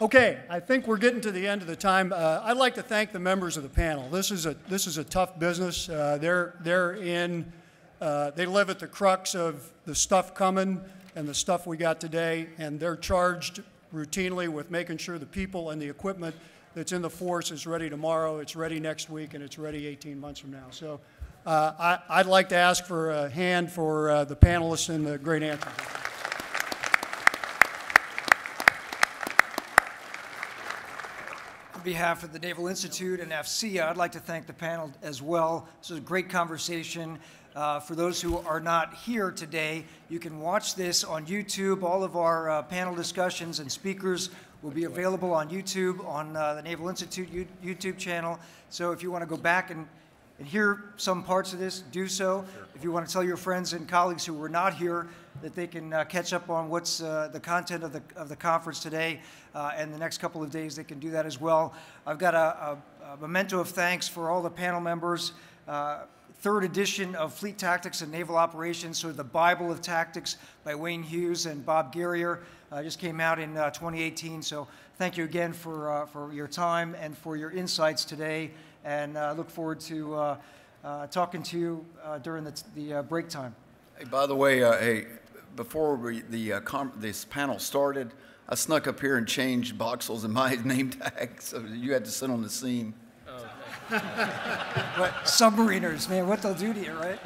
Okay, I think we're getting to the end of the time. Uh, I'd like to thank the members of the panel. This is a this is a tough business. Uh, they're they're in. Uh, they live at the crux of the stuff coming and the stuff we got today, and they're charged routinely with making sure the people and the equipment that's in the force is ready tomorrow, it's ready next week, and it's ready 18 months from now. So uh, I, would like to ask for a hand for uh, the panelists and the great answers. Behalf of the Naval Institute and AFCEA, I'd like to thank the panel as well. This was a great conversation. Uh, for those who are not here today, you can watch this on YouTube. All of our uh, panel discussions and speakers will be available on YouTube on uh, the Naval Institute U- YouTube channel. So if you want to go back and, and hear some parts of this, do so. If you want to tell your friends and colleagues who were not here that they can uh, catch up on what's uh, the content of the, of the conference today uh, and the next couple of days, they can do that as well. I've got a, a, a memento of thanks for all the panel members. Uh, third edition of Fleet Tactics and Naval Operations, so the Bible of Tactics by Wayne Hughes and Bob Girrier, uh, just came out in uh, 2018. So thank you again for, for your time and for your insights today, and I look forward to talking to you during the, the break time. Hey, by the way, hey, before we, the uh, com- this panel started, I snuck up here and changed Boxall's in my name tag, so you had to sit on the scene. But submariners, man, what they'll do to you, right?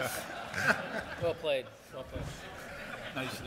Well played. Well played. Nice.